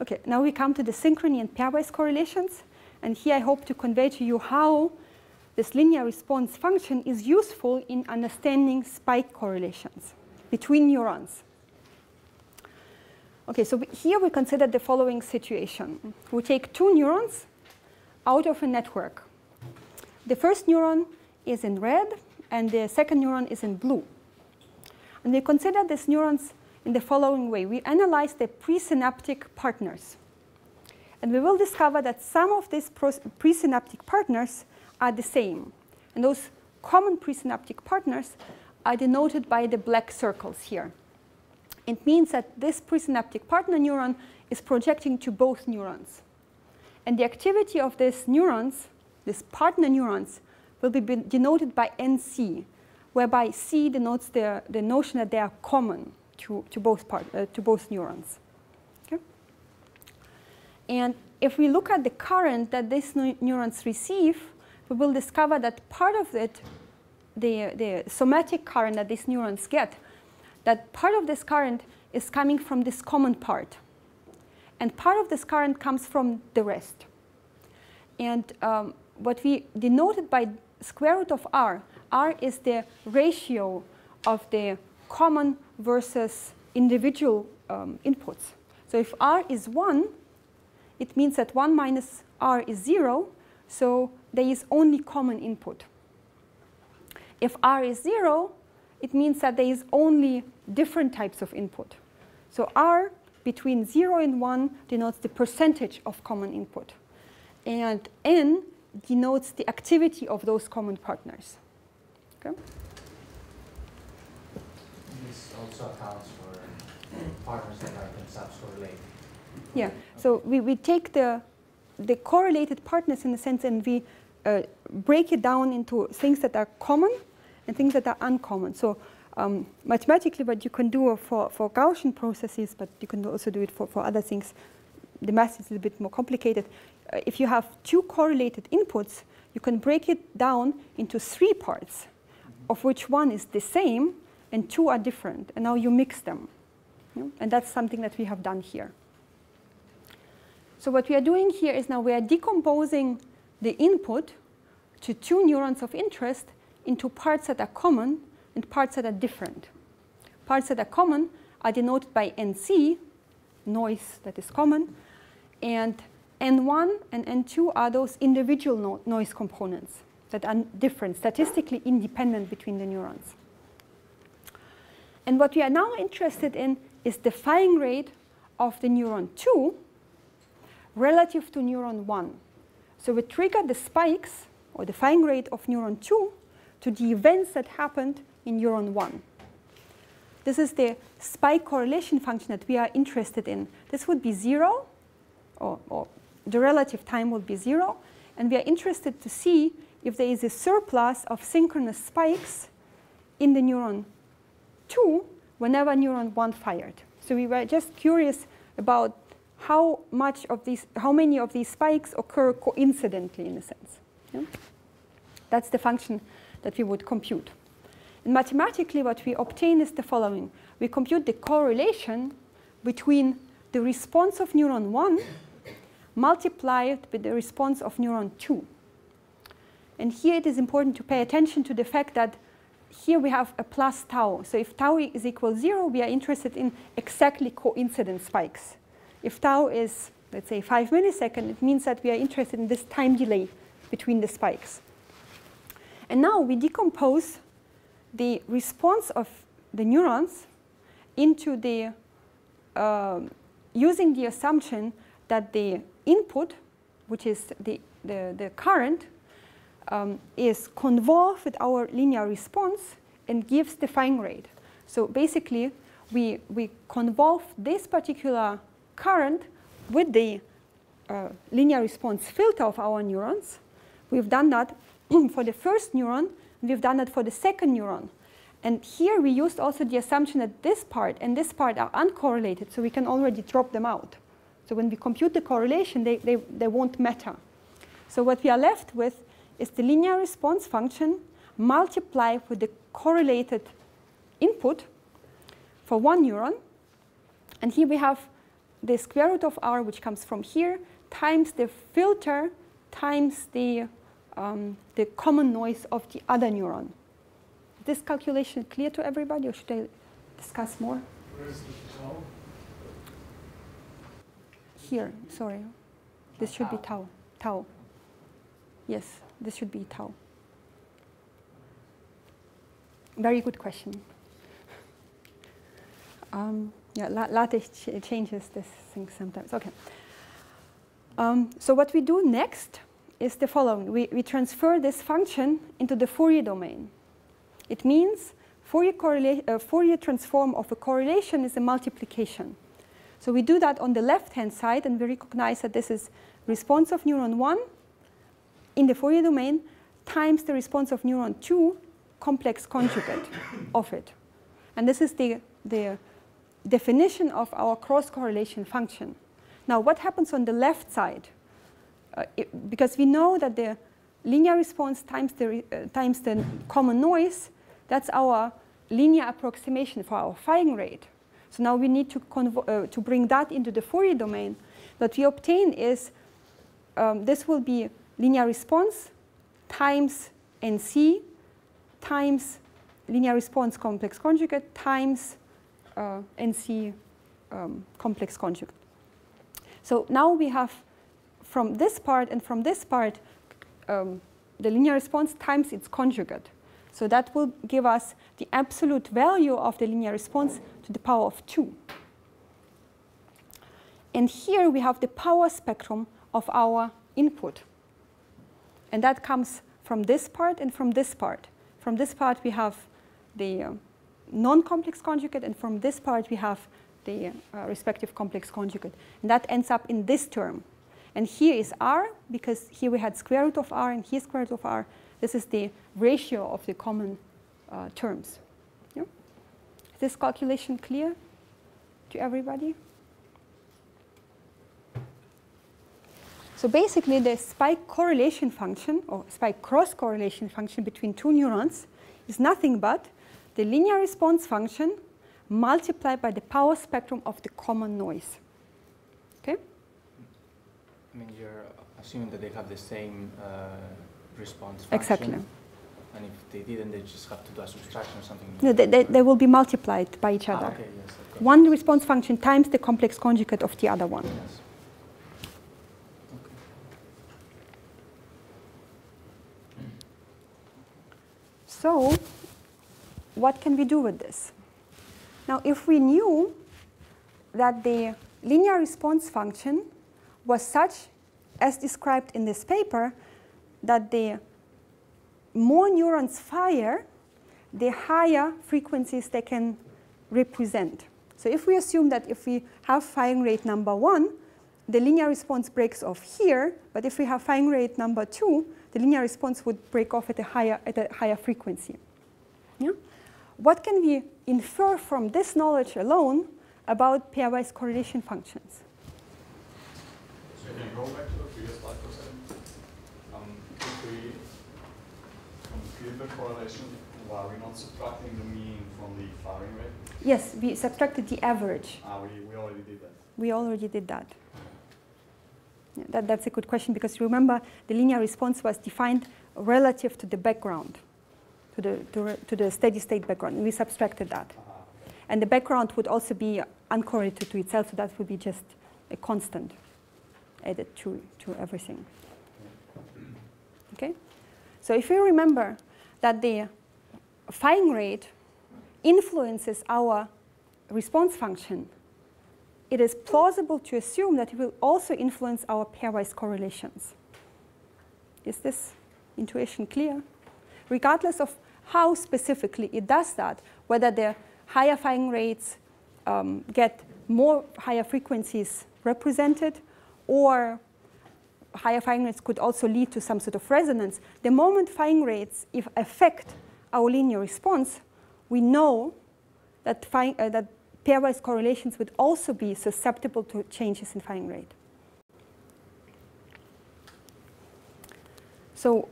Okay, now we come to the synchrony and pairwise correlations. And here I hope to convey to you how this linear response function is useful in understanding spike correlations between neurons. Okay, so here we consider the following situation. We take two neurons out of a network. The first neuron is in red, and the second neuron is in blue. And we consider these neurons in the following way. We analyze the presynaptic partners. And we will discover that some of these presynaptic partners are the same. And those common presynaptic partners are denoted by the black circles here. It means that this presynaptic partner neuron is projecting to both neurons. And the activity of these neurons, these partner neurons, will be denoted by NC, whereby C denotes the, the notion that they are common to, to, both, part, uh, to both neurons. Okay? And if we look at the current that these neurons receive, we will discover that part of it, the, the somatic current that these neurons get, that part of this current is coming from this common part. And part of this current comes from the rest. And um, what we denoted by square root of r, r is the ratio of the common versus individual um, inputs. So if r is 1, it means that 1 minus r is 0, so there is only common input. If r is 0, it means that there is only different types of input. So r between 0 and 1 denotes the percentage of common input. And n denotes the activity of those common partners. Okay? This also accounts for partners that are themselves correlated. Yeah, so we, we take the, the correlated partners in a sense and we uh, break it down into things that are common and things that are uncommon. So um, mathematically what you can do for, for Gaussian processes, but you can also do it for, for other things, the math is a bit more complicated. Uh, if you have two correlated inputs, you can break it down into three parts, of which one is the same and two are different, and now you mix them. Yeah? And that's something that we have done here. So what we are doing here is now we are decomposing the input to two neurons of interest into parts that are common and parts that are different. Parts that are common are denoted by NC, noise that is common, and N1 and N2 are those individual no noise components that are different, statistically independent between the neurons. And what we are now interested in is the firing rate of the neuron 2 relative to neuron 1. So we trigger the spikes, or the firing rate of neuron 2, to the events that happened in neuron 1. This is the spike correlation function that we are interested in. This would be 0, or, or the relative time would be 0, and we are interested to see if there is a surplus of synchronous spikes in the neuron 2 whenever neuron 1 fired. So we were just curious about how much of these, how many of these spikes occur coincidentally in a sense. Yeah? That's the function that we would compute. And mathematically, what we obtain is the following. We compute the correlation between the response of neuron 1 multiplied with the response of neuron 2. And here it is important to pay attention to the fact that here we have a plus tau. So if tau is equal zero, we are interested in exactly coincident spikes. If tau is, let's say, five milliseconds, it means that we are interested in this time delay between the spikes. And now we decompose the response of the neurons into the, uh, using the assumption that the input, which is the, the, the current, um, is convolved with our linear response and gives the firing rate. So basically, we, we convolve this particular current with the uh, linear response filter of our neurons. We've done that for the first neuron, we've done that for the second neuron. And here we used also the assumption that this part and this part are uncorrelated, so we can already drop them out. So when we compute the correlation, they, they, they won't matter. So what we are left with is the linear response function multiplied with the correlated input for one neuron. And here we have the square root of r, which comes from here, times the filter times the, um, the common noise of the other neuron. Is this calculation clear to everybody, or should I discuss more? Here, sorry. This should be tau. Tau. Yes, this should be tau. Very good question. Um, yeah, la LaTeX ch changes this thing sometimes. Okay. Um, so what we do next is the following. We, we transfer this function into the Fourier domain. It means Fourier, uh, Fourier transform of a correlation is a multiplication. So we do that on the left-hand side, and we recognize that this is response of neuron 1 in the Fourier domain times the response of neuron 2 complex conjugate of it. And this is the, the definition of our cross-correlation function. Now, what happens on the left side? Uh, it, because we know that the linear response times the, uh, times the common noise, that's our linear approximation for our firing rate. So now we need to, uh, to bring that into the Fourier domain. What we obtain is um, this will be linear response times NC times linear response complex conjugate times uh, NC um, complex conjugate. So now we have from this part and from this part um, the linear response times its conjugate. So that will give us the absolute value of the linear response to the power of 2. And here we have the power spectrum of our input. And that comes from this part and from this part. From this part, we have the uh, non-complex conjugate, and from this part, we have the uh, respective complex conjugate. And that ends up in this term. And here is r, because here we had square root of r, and here square root of r. This is the ratio of the common uh, terms. Yeah? Is this calculation clear to everybody? So basically, the spike correlation function, or spike cross correlation function between two neurons is nothing but the linear response function multiplied by the power spectrum of the common noise. Okay? I mean, you're assuming that they have the same uh, response function. Exactly. And if they didn't, they just have to do a subtraction or something? No, they, they, they will be multiplied by each ah, other. okay, yes, one response function times the complex conjugate of the other one. Yes. So what can we do with this? Now, if we knew that the linear response function was such as described in this paper, that the more neurons fire, the higher frequencies they can represent. So if we assume that if we have firing rate number one, the linear response breaks off here, but if we have firing rate number two, the linear response would break off at a higher, at a higher frequency. Yeah? What can we infer from this knowledge alone about pairwise correlation functions? Can you go back to the previous slide for a second? Um, if we compute the correlation, why are we not subtracting the mean from the firing rate? Yes, we subtracted the average. Ah, we, we already did that. We already did that. Yeah, that, that's a good question because you remember the linear response was defined relative to the background, to the, to, to the steady state background. And we subtracted that. And the background would also be uncorrelated to itself, so that would be just a constant added to, to everything. Okay? So if you remember that the firing rate influences our response function, it is plausible to assume that it will also influence our pairwise correlations. Is this intuition clear? Regardless of how specifically it does that, whether the higher firing rates um, get more higher frequencies represented or higher firing rates could also lead to some sort of resonance. The moment firing rates if affect our linear response, we know that, uh, that pairwise correlations would also be susceptible to changes in firing rate. So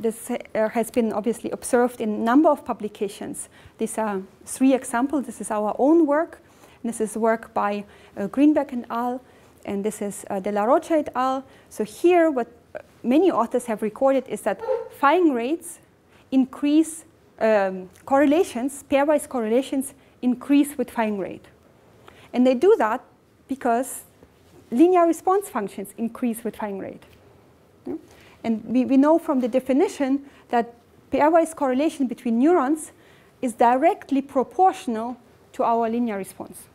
this uh, has been obviously observed in a number of publications. These are three examples. This is our own work. this is work by uh, Greenberg and al. And this is uh, De La Rocha et al. So here what many authors have recorded is that firing rates increase um, correlations, pairwise correlations increase with firing rate. And they do that because linear response functions increase with firing rate. And we, we know from the definition that pairwise correlation between neurons is directly proportional to our linear response.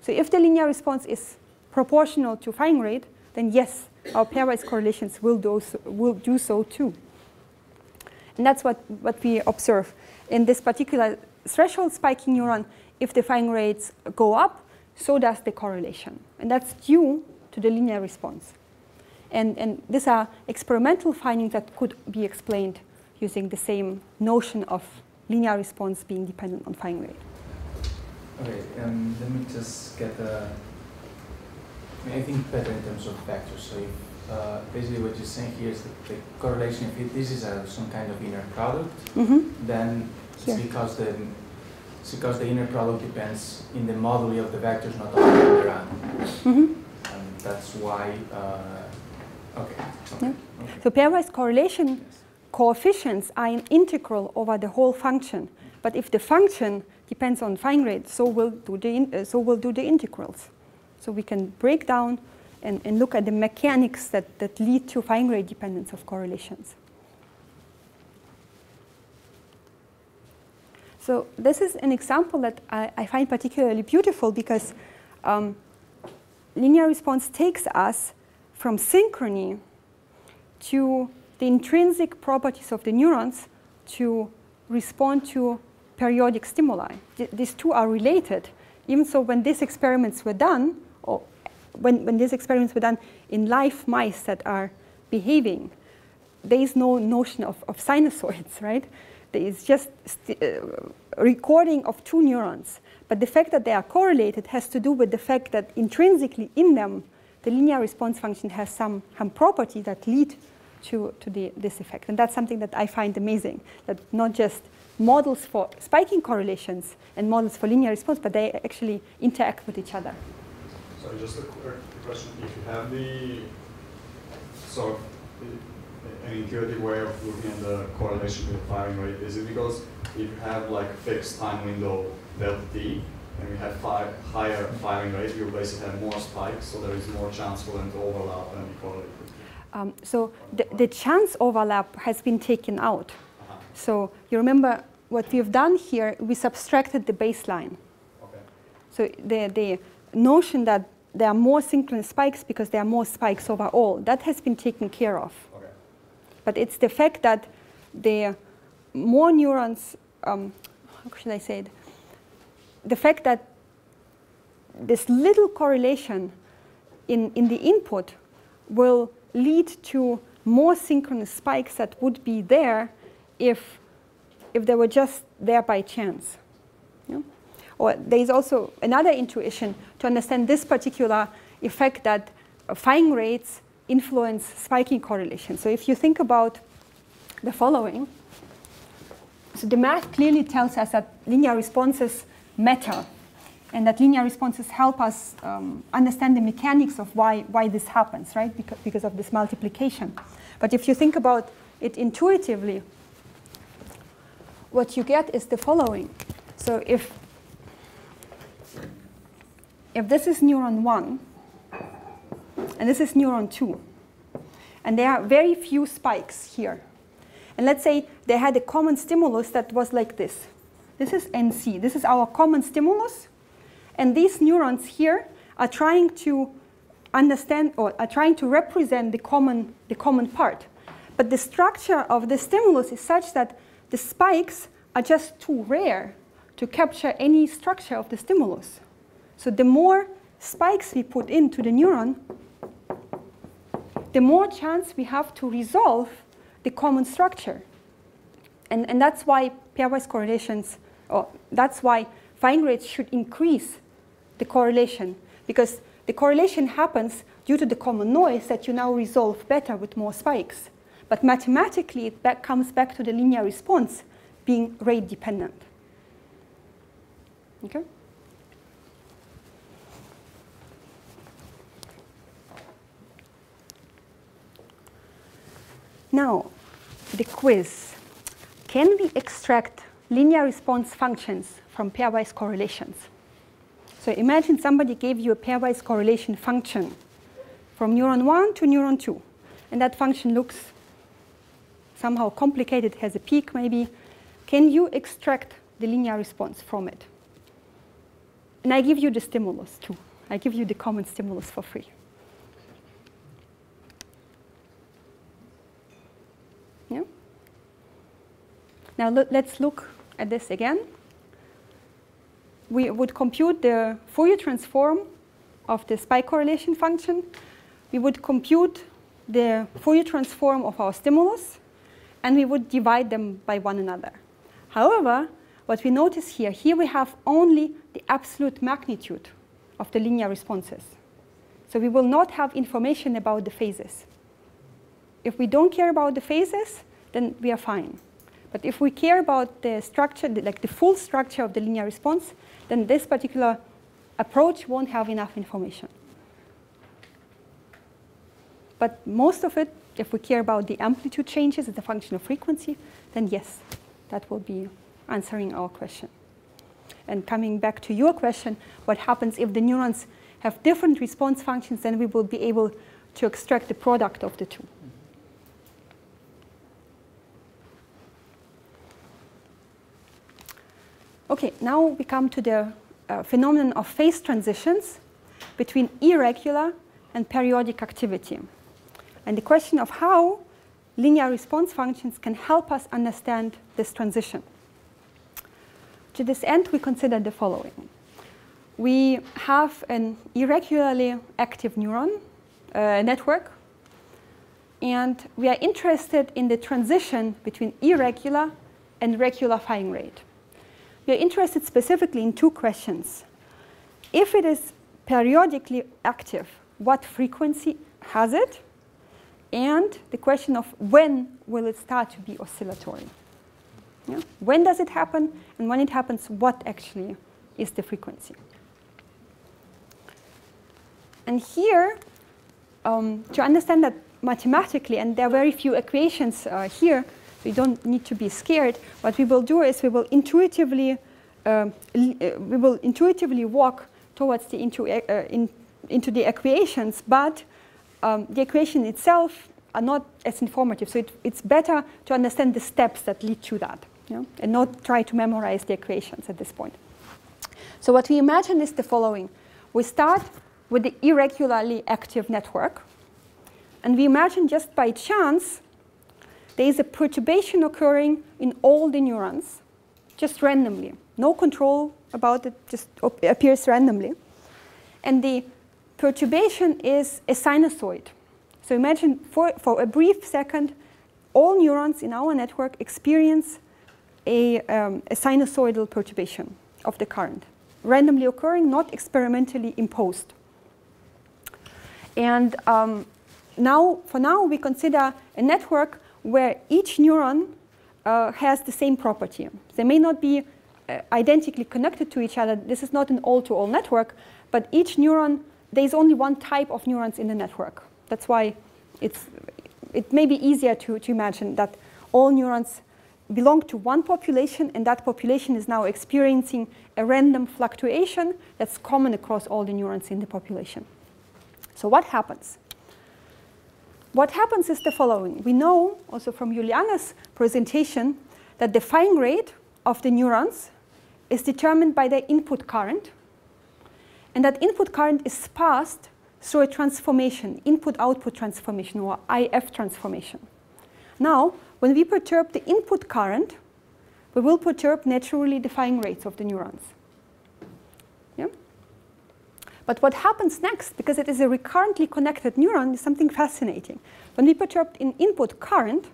So if the linear response is proportional to firing rate, then yes, our pairwise correlations will do so, will do so too. And that's what, what we observe. In this particular threshold spiking neuron, if the firing rates go up, so does the correlation. And that's due to the linear response. And, and these are experimental findings that could be explained using the same notion of linear response being dependent on firing rate. Okay, um, let me just get a, I, mean, I think better in terms of vectors. So if uh, basically what you're saying here is that the correlation, if this is a, some kind of inner product, mm -hmm. then it's because the it's because the inner product depends in the moduli of the vectors, not on the underground. Mm -hmm. And that's why, uh, okay. okay. Yeah. okay. So pairwise correlation yes. coefficients are an integral over the whole function. But if the function depends on fine rate, so will do the, uh, so will do the integrals. So we can break down and, and look at the mechanics that, that lead to rate dependence of correlations. So this is an example that I, I find particularly beautiful because um, linear response takes us from synchrony to the intrinsic properties of the neurons to respond to periodic stimuli. Th these two are related. Even so, when these experiments were done, when, when these experiments were done in live mice that are behaving, there is no notion of, of sinusoids, right? There is just uh, recording of two neurons. But the fact that they are correlated has to do with the fact that intrinsically in them, the linear response function has some, some property that lead to, to the, this effect. And that's something that I find amazing, that not just models for spiking correlations and models for linear response, but they actually interact with each other. Sorry, just a quick question. If you have the sort of an intuitive way of looking at the correlation with the firing rate? Is it because if you have like a fixed time window delta t, and we have five, higher firing rate, you basically have more spikes, so there is more chance for them to overlap and be correlated? Um, so the, the chance overlap has been taken out. Uh -huh. So you remember what we've done here, we subtracted the baseline. Okay. So the, the notion that there are more synchronous spikes because there are more spikes overall, that has been taken care of. But it's the fact that the more neurons, um, how should I say it? The fact that this little correlation in, in the input will lead to more synchronous spikes that would be there if, if they were just there by chance. Or there is also another intuition to understand this particular effect that firing rates influence spiking correlation. So if you think about the following, so the math clearly tells us that linear responses matter and that linear responses help us um, understand the mechanics of why, why this happens, right? Because, because of this multiplication. But if you think about it intuitively, what you get is the following. So if, if this is neuron 1, and this is neuron 2, and there are very few spikes here, and let's say they had a common stimulus that was like this. This is NC. This is our common stimulus. And these neurons here are trying to understand or are trying to represent the common, the common part. But the structure of the stimulus is such that the spikes are just too rare to capture any structure of the stimulus. So the more spikes we put into the neuron, the more chance we have to resolve the common structure. And, and that's why pairwise correlations, or that's why firing rates should increase the correlation, because the correlation happens due to the common noise that you now resolve better with more spikes. But mathematically, it back comes back to the linear response being rate dependent. Okay? Now, the quiz. Can we extract linear response functions from pairwise correlations? So imagine somebody gave you a pairwise correlation function from neuron 1 to neuron 2. And that function looks somehow complicated, has a peak maybe. Can you extract the linear response from it? And I give you the stimulus too. I give you the common stimulus for free. Yeah? Now let's look at this again. We would compute the Fourier transform of the spike correlation function. We would compute the Fourier transform of our stimulus, and we would divide them by one another. However, what we notice here, here we have only the absolute magnitude of the linear responses. So we will not have information about the phases. If we don't care about the phases, then we are fine. But if we care about the structure, like the full structure of the linear response, then this particular approach won't have enough information. But most of it, if we care about the amplitude changes as a function of frequency, then yes, that will be answering our question. And coming back to your question, what happens if the neurons have different response functions, then we will be able to extract the product of the two. Okay, now we come to the uh, phenomenon of phase transitions between irregular and periodic activity. And the question of how linear response functions can help us understand this transition. To this end, we consider the following. We have an irregularly active neuron uh, network, and we are interested in the transition between irregular and regular firing rate. We are interested specifically in two questions. If it is periodically active, what frequency has it? And the question of when will it start to be oscillatory? Yeah? When does it happen? And when it happens, what actually is the frequency? And here, um, to understand that mathematically, and there are very few equations uh, here, so you don't need to be scared. What we will do is we will intuitively, uh, uh we will intuitively walk towards the into, uh, in, into the equations, but um, the equation itself are not as informative. So it, it's better to understand the steps that lead to that you know, and not try to memorize the equations at this point. So what we imagine is the following. We start with the irregularly active network, and we imagine just by chance there is a perturbation occurring in all the neurons, just randomly. No control about it, just appears randomly. And the perturbation is a sinusoid. So imagine for, for a brief second, all neurons in our network experience a, um, a sinusoidal perturbation of the current, randomly occurring, not experimentally imposed. And um, now, for now, we consider a network where each neuron uh, has the same property. They may not be uh, identically connected to each other. This is not an all-to-all -all network, but each neuron, there is only one type of neurons in the network. That's why it's, it may be easier to, to imagine that all neurons belong to one population and that population is now experiencing a random fluctuation that's common across all the neurons in the population. So what happens? What happens is the following. We know also from Juliana's presentation that the firing rate of the neurons is determined by the input current and that input current is passed through a transformation, input-output transformation or IF transformation. Now, when we perturb the input current, we will perturb naturally the firing rates of the neurons. But what happens next, because it is a recurrently connected neuron, is something fascinating. When we perturb an input current,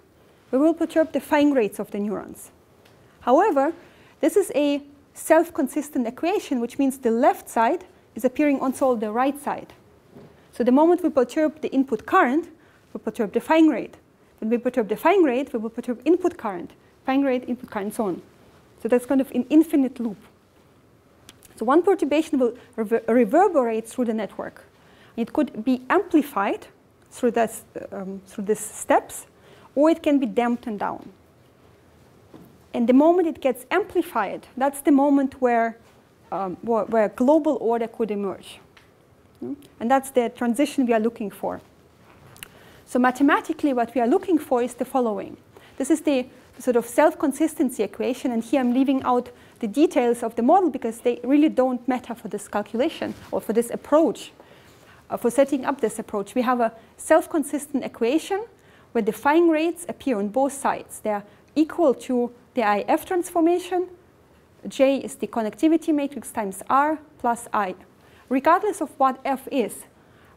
we will perturb the firing rates of the neurons. However, this is a self-consistent equation, which means the left side is appearing on the right side. So the moment we perturb the input current, we perturb the firing rate. When we perturb the firing rate, we will perturb input current, firing rate, input current, so on. So that's kind of an infinite loop. So one perturbation will rever reverberate through the network. It could be amplified through, this, um, through these steps, or it can be dampened down. And the moment it gets amplified, that's the moment where um, where, global order could emerge. And that's the transition we are looking for. So mathematically, what we are looking for is the following. This is the sort of self-consistency equation, and here I'm leaving out the details of the model because they really don't matter for this calculation or for this approach, uh, for setting up this approach. We have a self-consistent equation where the firing rates appear on both sides. They're equal to the IF transformation J is the connectivity matrix times R plus I. Regardless of what F is,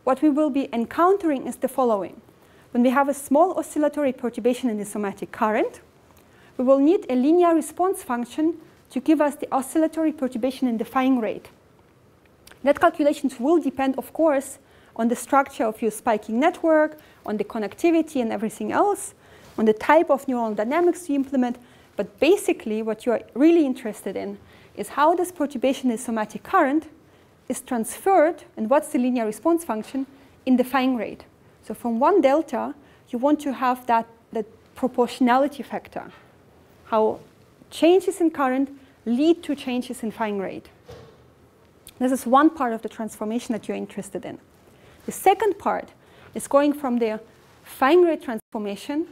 what we will be encountering is the following. When we have a small oscillatory perturbation in the somatic current, we will need a linear response function to give us the oscillatory perturbation in the firing rate. That calculations will depend, of course, on the structure of your spiking network, on the connectivity and everything else, on the type of neural dynamics you implement, but basically, what you're really interested in is how this perturbation in somatic current is transferred and what's the linear response function in the firing rate. So from one delta, you want to have that, that proportionality factor, how changes in current lead to changes in firing rate. This is one part of the transformation that you're interested in. The second part is going from the firing rate transformation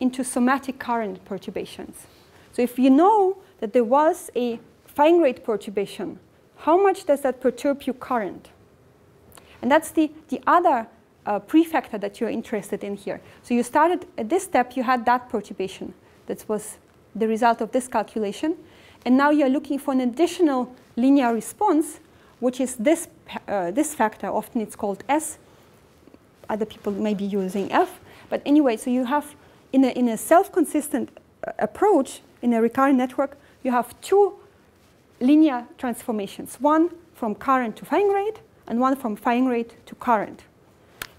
into somatic current perturbations. So if you know that there was a firing rate perturbation, how much does that perturb your current? And that's the, the other uh, prefactor that you're interested in here. So you started at this step, you had that perturbation. That was the result of this calculation. And now you're looking for an additional linear response, which is this, uh, this factor. Often it's called S. Other people may be using F. But anyway, so you have, in a, in a self-consistent uh, approach, in a recurrent network, you have two linear transformations, one from current to firing rate and one from firing rate to current.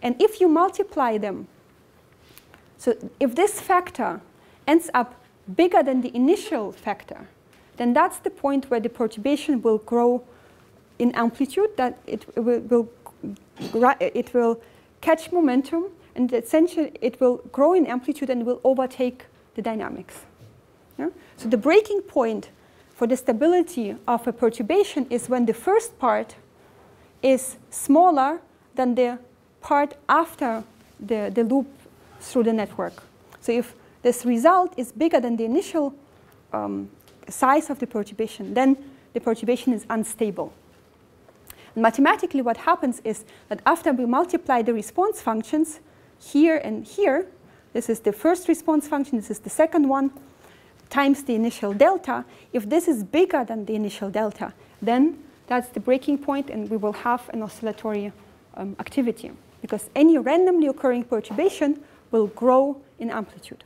And if you multiply them, so if this factor ends up bigger than the initial factor, then that's the point where the perturbation will grow in amplitude, that it will, will it will catch momentum, and essentially it will grow in amplitude and will overtake the dynamics. Yeah? So the breaking point for the stability of a perturbation is when the first part is smaller than the part after the, the loop through the network. So if this result is bigger than the initial um, size of the perturbation, then the perturbation is unstable. And mathematically, what happens is that after we multiply the response functions here and here, this is the first response function, this is the second one, times the initial delta, if this is bigger than the initial delta, then that's the breaking point and we will have an oscillatory um, activity because any randomly occurring perturbation will grow in amplitude.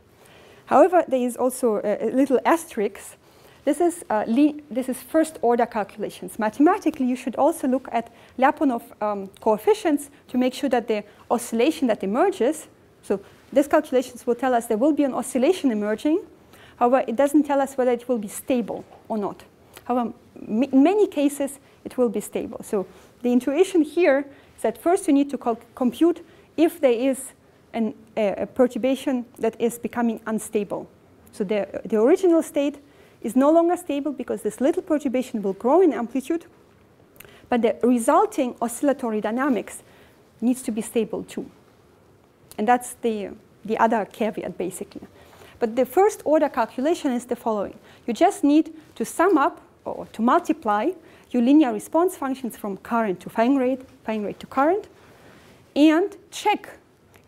However, there is also a, a little asterisk. This is, uh, this is first order calculations. Mathematically, you should also look at Lyapunov um, coefficients to make sure that the oscillation that emerges, so these calculations will tell us there will be an oscillation emerging, However, it doesn't tell us whether it will be stable or not. However, in many cases, it will be stable. So the intuition here is that first you need to compute if there is an, a, a perturbation that is becoming unstable. So the, the original state is no longer stable because this little perturbation will grow in amplitude, but the resulting oscillatory dynamics needs to be stable too. And that's the, the other caveat, basically. But the first order calculation is the following. You just need to sum up or to multiply your linear response functions from current to firing rate, firing rate to current, and check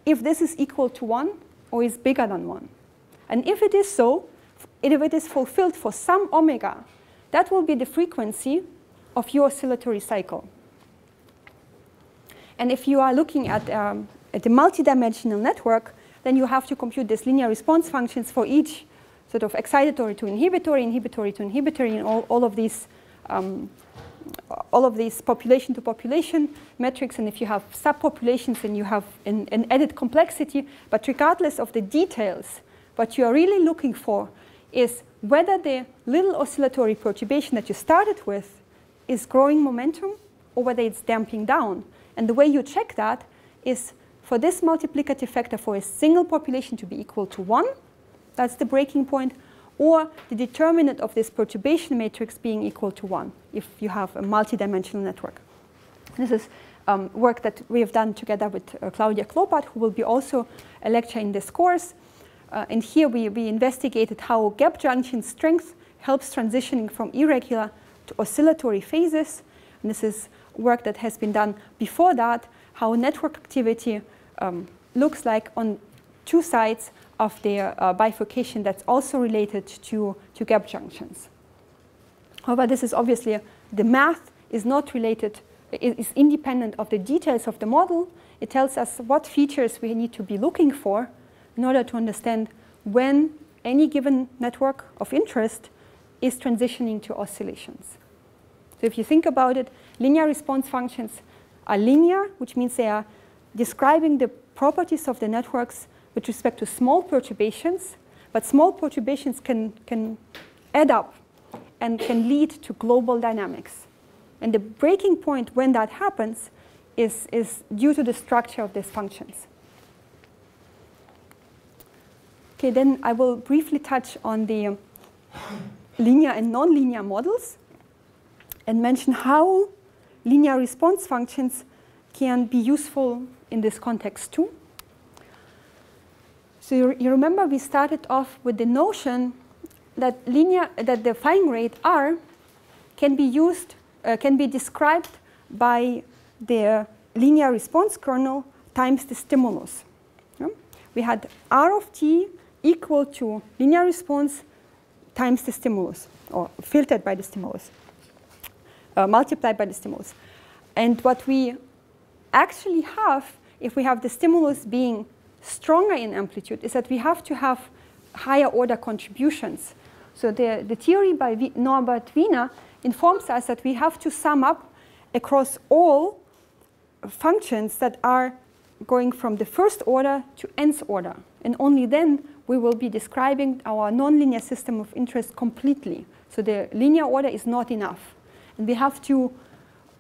if this is equal to 1 or is bigger than 1. And if it is so, if it is fulfilled for some omega, that will be the frequency of your oscillatory cycle. And if you are looking at, um, at a multidimensional network, then you have to compute these linear response functions for each sort of excitatory to inhibitory, inhibitory to inhibitory, and all, all of these um, all of these population to population metrics. And if you have subpopulations, then you have an, an added complexity. But regardless of the details, what you are really looking for is whether the little oscillatory perturbation that you started with is growing momentum or whether it's damping down. And the way you check that is for this multiplicative factor for a single population to be equal to 1, that's the breaking point, or the determinant of this perturbation matrix being equal to 1 if you have a multidimensional network. This is um, work that we have done together with uh, Claudia Clopath, who will be also a lecturer in this course. Uh, and here we, we investigated how gap junction strength helps transitioning from irregular to oscillatory phases. And this is work that has been done before that, how network activity um, looks like on two sides of the uh, bifurcation that's also related to, to gap junctions. However, this is obviously, the math is not related, is independent of the details of the model. It tells us what features we need to be looking for in order to understand when any given network of interest is transitioning to oscillations. So if you think about it, linear response functions are linear, which means they are describing the properties of the networks with respect to small perturbations, but small perturbations can, can add up and can lead to global dynamics. And the breaking point when that happens is, is due to the structure of these functions. Okay, then I will briefly touch on the linear and nonlinear models and mention how linear response functions can be useful in this context too. So you, you remember we started off with the notion that linear that the firing rate r can be used uh, can be described by the linear response kernel times the stimulus. Yeah? We had r of t equal to linear response times the stimulus or filtered by the stimulus, uh, multiplied by the stimulus. And what we actually have, if we have the stimulus being stronger in amplitude, is that we have to have higher order contributions. So the, the theory by v Norbert Wiener informs us that we have to sum up across all functions that are going from the first order to nth order. And only then we will be describing our nonlinear system of interest completely. So the linear order is not enough. And we have to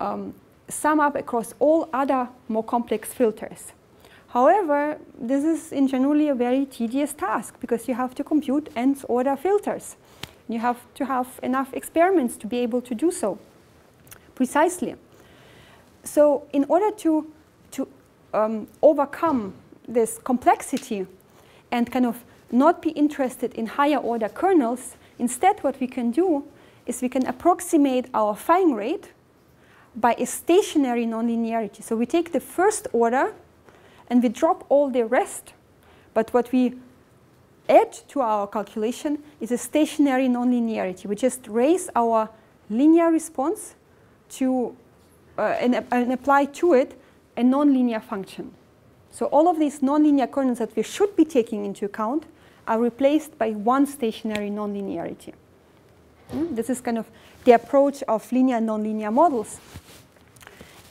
um, sum up across all other more complex filters. However, this is in generally a very tedious task because you have to compute nth order filters. You have to have enough experiments to be able to do so precisely. So in order to, to um, overcome this complexity and kind of not be interested in higher order kernels, instead what we can do is we can approximate our firing rate by a stationary nonlinearity. So we take the first order and we drop all the rest. But what we add to our calculation is a stationary nonlinearity. We just raise our linear response to uh, and, and apply to it a nonlinear function. So all of these nonlinear kernels that we should be taking into account are replaced by one stationary nonlinearity. Mm? This is kind of the approach of linear and nonlinear models.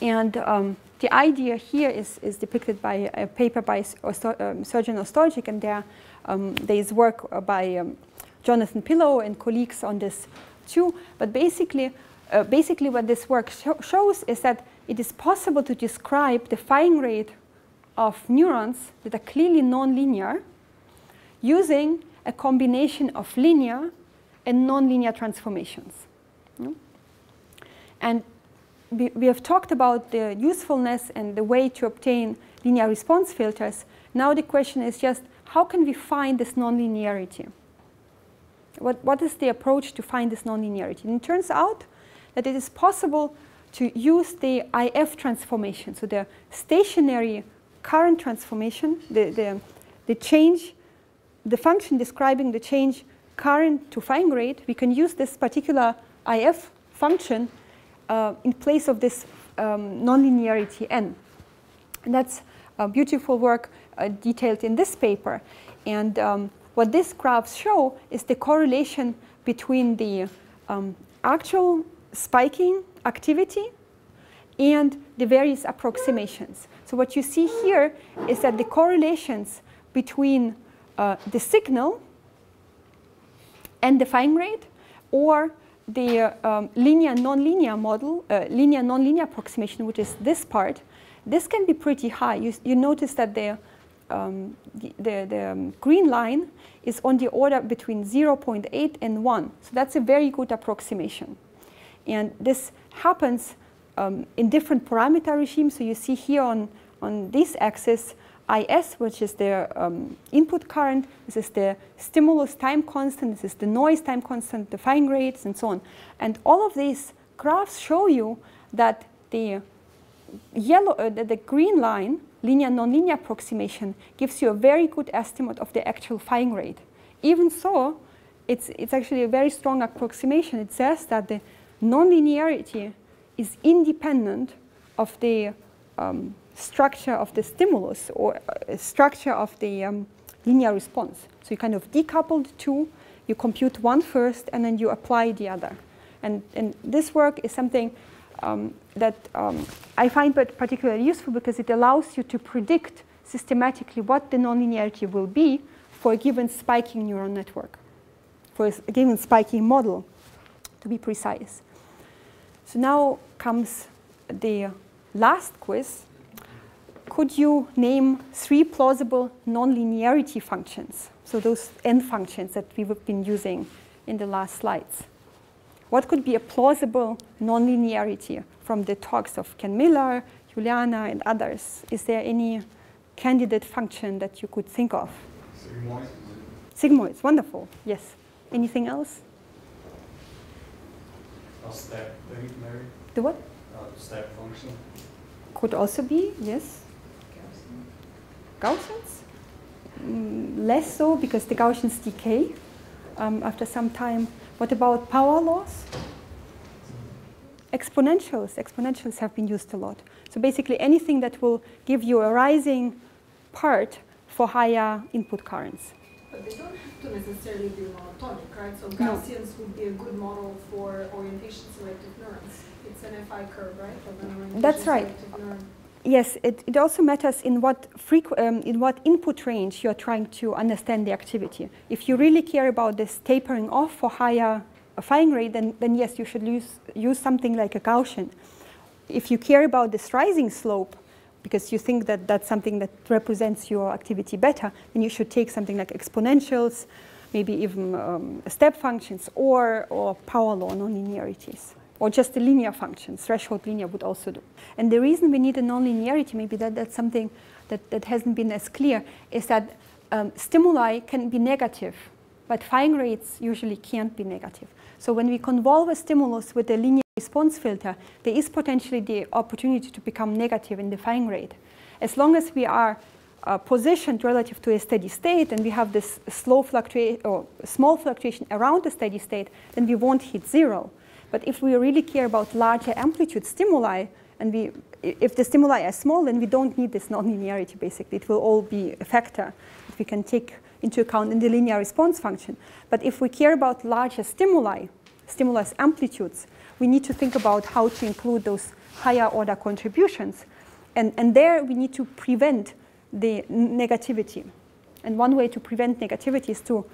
And um, the idea here is, is depicted by a paper by Osto um, Ostojic, and there, um, there is work by um, Jonathan Pillow and colleagues on this too. But basically, uh, basically what this work sh shows is that it is possible to describe the firing rate of neurons that are clearly nonlinear using a combination of linear and nonlinear transformations. Hmm? And we, we have talked about the usefulness and the way to obtain linear response filters. Now the question is just how can we find this nonlinearity? What, what is the approach to find this nonlinearity? And it turns out that it is possible to use the IF transformation, so the stationary current transformation, the, the, the change, the function describing the change current to firing rate, we can use this particular IF function uh, in place of this um, nonlinearity n. And that's a beautiful work uh, detailed in this paper. And um, what these graphs show is the correlation between the um, actual spiking activity and the various approximations. So what you see here is that the correlations between uh, the signal and the firing rate or the uh, um, linear nonlinear model, uh, linear nonlinear approximation, which is this part, this can be pretty high. You, you notice that the, um, the, the, the um, green line is on the order between 0.8 and 1. So that's a very good approximation. And this happens um, in different parameter regimes. So you see here on, on this axis, IS, which is the um, input current. This is the stimulus time constant. This is the noise time constant, the firing rates, and so on. And all of these graphs show you that the yellow, uh, the, the green line, linear nonlinear approximation, gives you a very good estimate of the actual firing rate. Even so, it's, it's actually a very strong approximation. It says that the nonlinearity is independent of the um, structure of the stimulus or uh, structure of the um, linear response. So you kind of decouple the two, you compute one first, and then you apply the other. And, and this work is something um, that um, I find particularly useful because it allows you to predict systematically what the nonlinearity will be for a given spiking neural network, for a given spiking model, to be precise. So now comes the last quiz. Could you name three plausible nonlinearity functions? So those n functions that we've been using in the last slides. What could be a plausible nonlinearity from the talks of Ken Miller, Juliana, and others? Is there any candidate function that you could think of? Sigmoid. Sigmoids, wonderful. Yes. Anything else? A step thing, maybe? The what? A step function. Could also be, yes. Gaussians? Mm, less so because the Gaussians decay um, after some time. What about power laws? Exponentials. Exponentials have been used a lot. So basically anything that will give you a rising part for higher input currents. But they don't have to necessarily be monotonic, right? So Gaussians no. would be a good model for orientation selective neurons. It's an FI curve, right? That's right. Yes, it, it also matters in what, um, in what input range you're trying to understand the activity. If you really care about this tapering off for higher firing rate, then, then yes, you should use, use something like a Gaussian. If you care about this rising slope, because you think that that's something that represents your activity better, then you should take something like exponentials, maybe even um, step functions, or, or power law nonlinearities, or just the linear functions. Threshold linear would also do. And the reason we need a nonlinearity, maybe that, that's something that, that hasn't been as clear, is that um, stimuli can be negative, but firing rates usually can't be negative. So when we convolve a stimulus with a linear response filter, there is potentially the opportunity to become negative in the firing rate. As long as we are uh, positioned relative to a steady state and we have this slow fluctuation or small fluctuation around the steady state, then we won't hit zero. But if we really care about larger amplitude stimuli, and we, if the stimuli are small, then we don't need this nonlinearity basically. It will all be a factor that we can take into account in the linear response function. But if we care about larger stimuli, stimulus amplitudes, we need to think about how to include those higher order contributions. And, and there we need to prevent the negativity. And one way to prevent negativity is to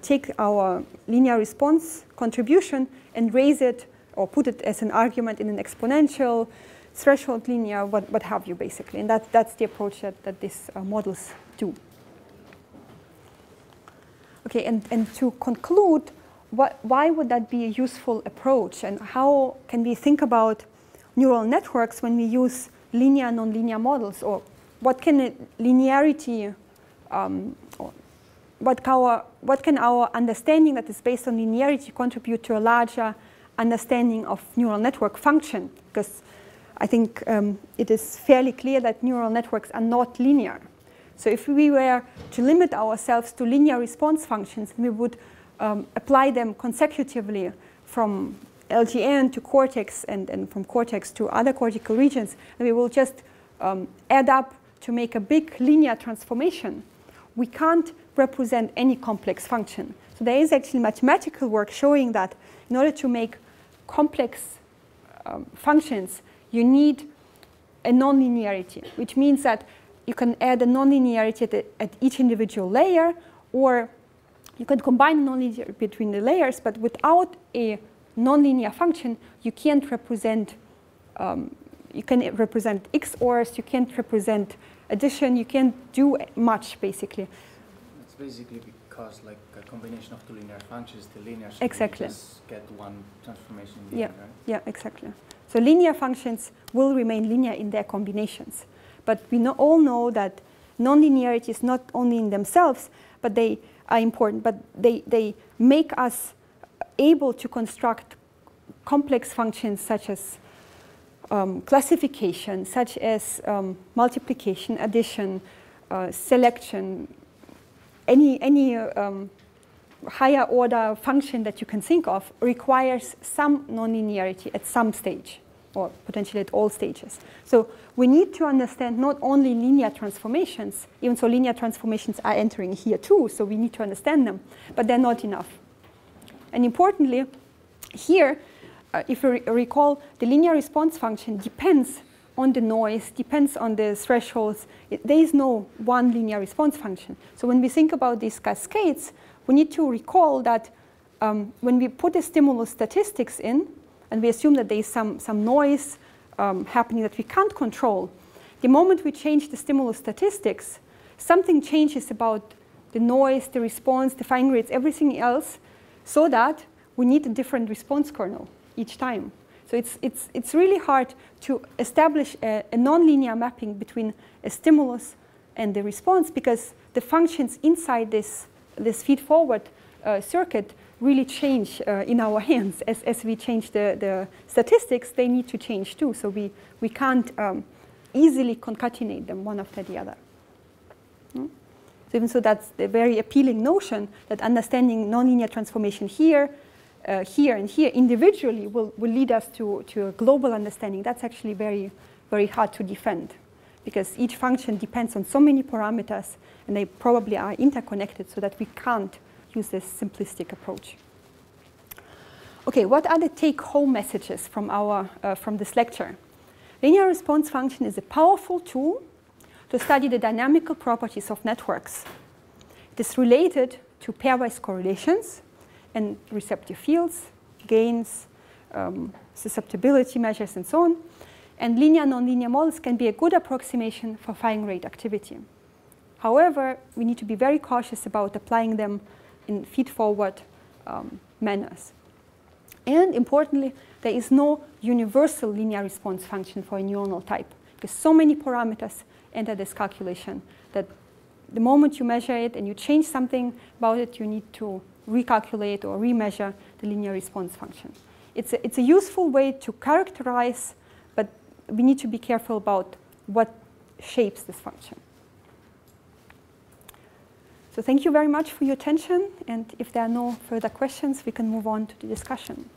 take our linear response contribution and raise it or put it as an argument in an exponential threshold linear, what, what have you, basically. And that, that's the approach that, that these uh, models do. Okay, and, and to conclude, what, why would that be a useful approach? And how can we think about neural networks when we use linear nonlinear models? Or what can linearity, um, what, our, what can our understanding that is based on linearity contribute to a larger understanding of neural network function? Because I think um, it is fairly clear that neural networks are not linear. So if we were to limit ourselves to linear response functions, we would um, apply them consecutively from LGN to cortex and, and from cortex to other cortical regions, and we will just um, add up to make a big linear transformation. We can't represent any complex function. So there is actually mathematical work showing that in order to make complex um, functions, you need a nonlinearity, which means that you can add a nonlinearity at, at each individual layer, or you can combine nonlinearity between the layers, but without a nonlinear function, you can't represent, um, you can represent XORs, you can't represent addition, you can't do much, basically. It's basically because like a combination of two linear functions, the linear, exactly. get one transformation in yeah. end, right? Yeah, exactly. So linear functions will remain linear in their combinations. But we know, all know that nonlinearity is not only in themselves, but they are important, but they, they make us able to construct complex functions such as um, classification, such as um, multiplication, addition, uh, selection, any, any um, higher order function that you can think of requires some nonlinearity at some stage or potentially at all stages. So we need to understand not only linear transformations, even so linear transformations are entering here too, so we need to understand them, but they're not enough. And importantly, here, uh, if you re recall, the linear response function depends on the noise, depends on the thresholds. It, there is no one linear response function. So when we think about these cascades, we need to recall that um, when we put the stimulus statistics in, and we assume that there is some, some noise um, happening that we can't control, the moment we change the stimulus statistics, something changes about the noise, the response, the firing rates, everything else, so that we need a different response kernel each time. So it's, it's, it's really hard to establish a, a nonlinear mapping between a stimulus and the response because the functions inside this, this feed-forward uh, circuit really change uh, in our hands. As, as we change the, the statistics, they need to change too. So we, we can't um, easily concatenate them one after the other. Hmm? So even so, that's the very appealing notion that understanding nonlinear transformation here, uh, here, and here individually will, will lead us to, to a global understanding. That's actually very, very hard to defend because each function depends on so many parameters and they probably are interconnected so that we can't use this simplistic approach. Okay, what are the take-home messages from, our, uh, from this lecture? Linear response function is a powerful tool to study the dynamical properties of networks. It is related to pairwise correlations and receptive fields, gains, um, susceptibility measures, and so on. And linear nonlinear models can be a good approximation for firing rate activity. However, we need to be very cautious about applying them in feed-forward um, manners. And importantly, there is no universal linear response function for a neuronal type because so many parameters enter this calculation that the moment you measure it and you change something about it, you need to recalculate or remeasure the linear response function. It's a, it's a useful way to characterize, but we need to be careful about what shapes this function. So thank you very much for your attention. And if there are no further questions, we can move on to the discussion.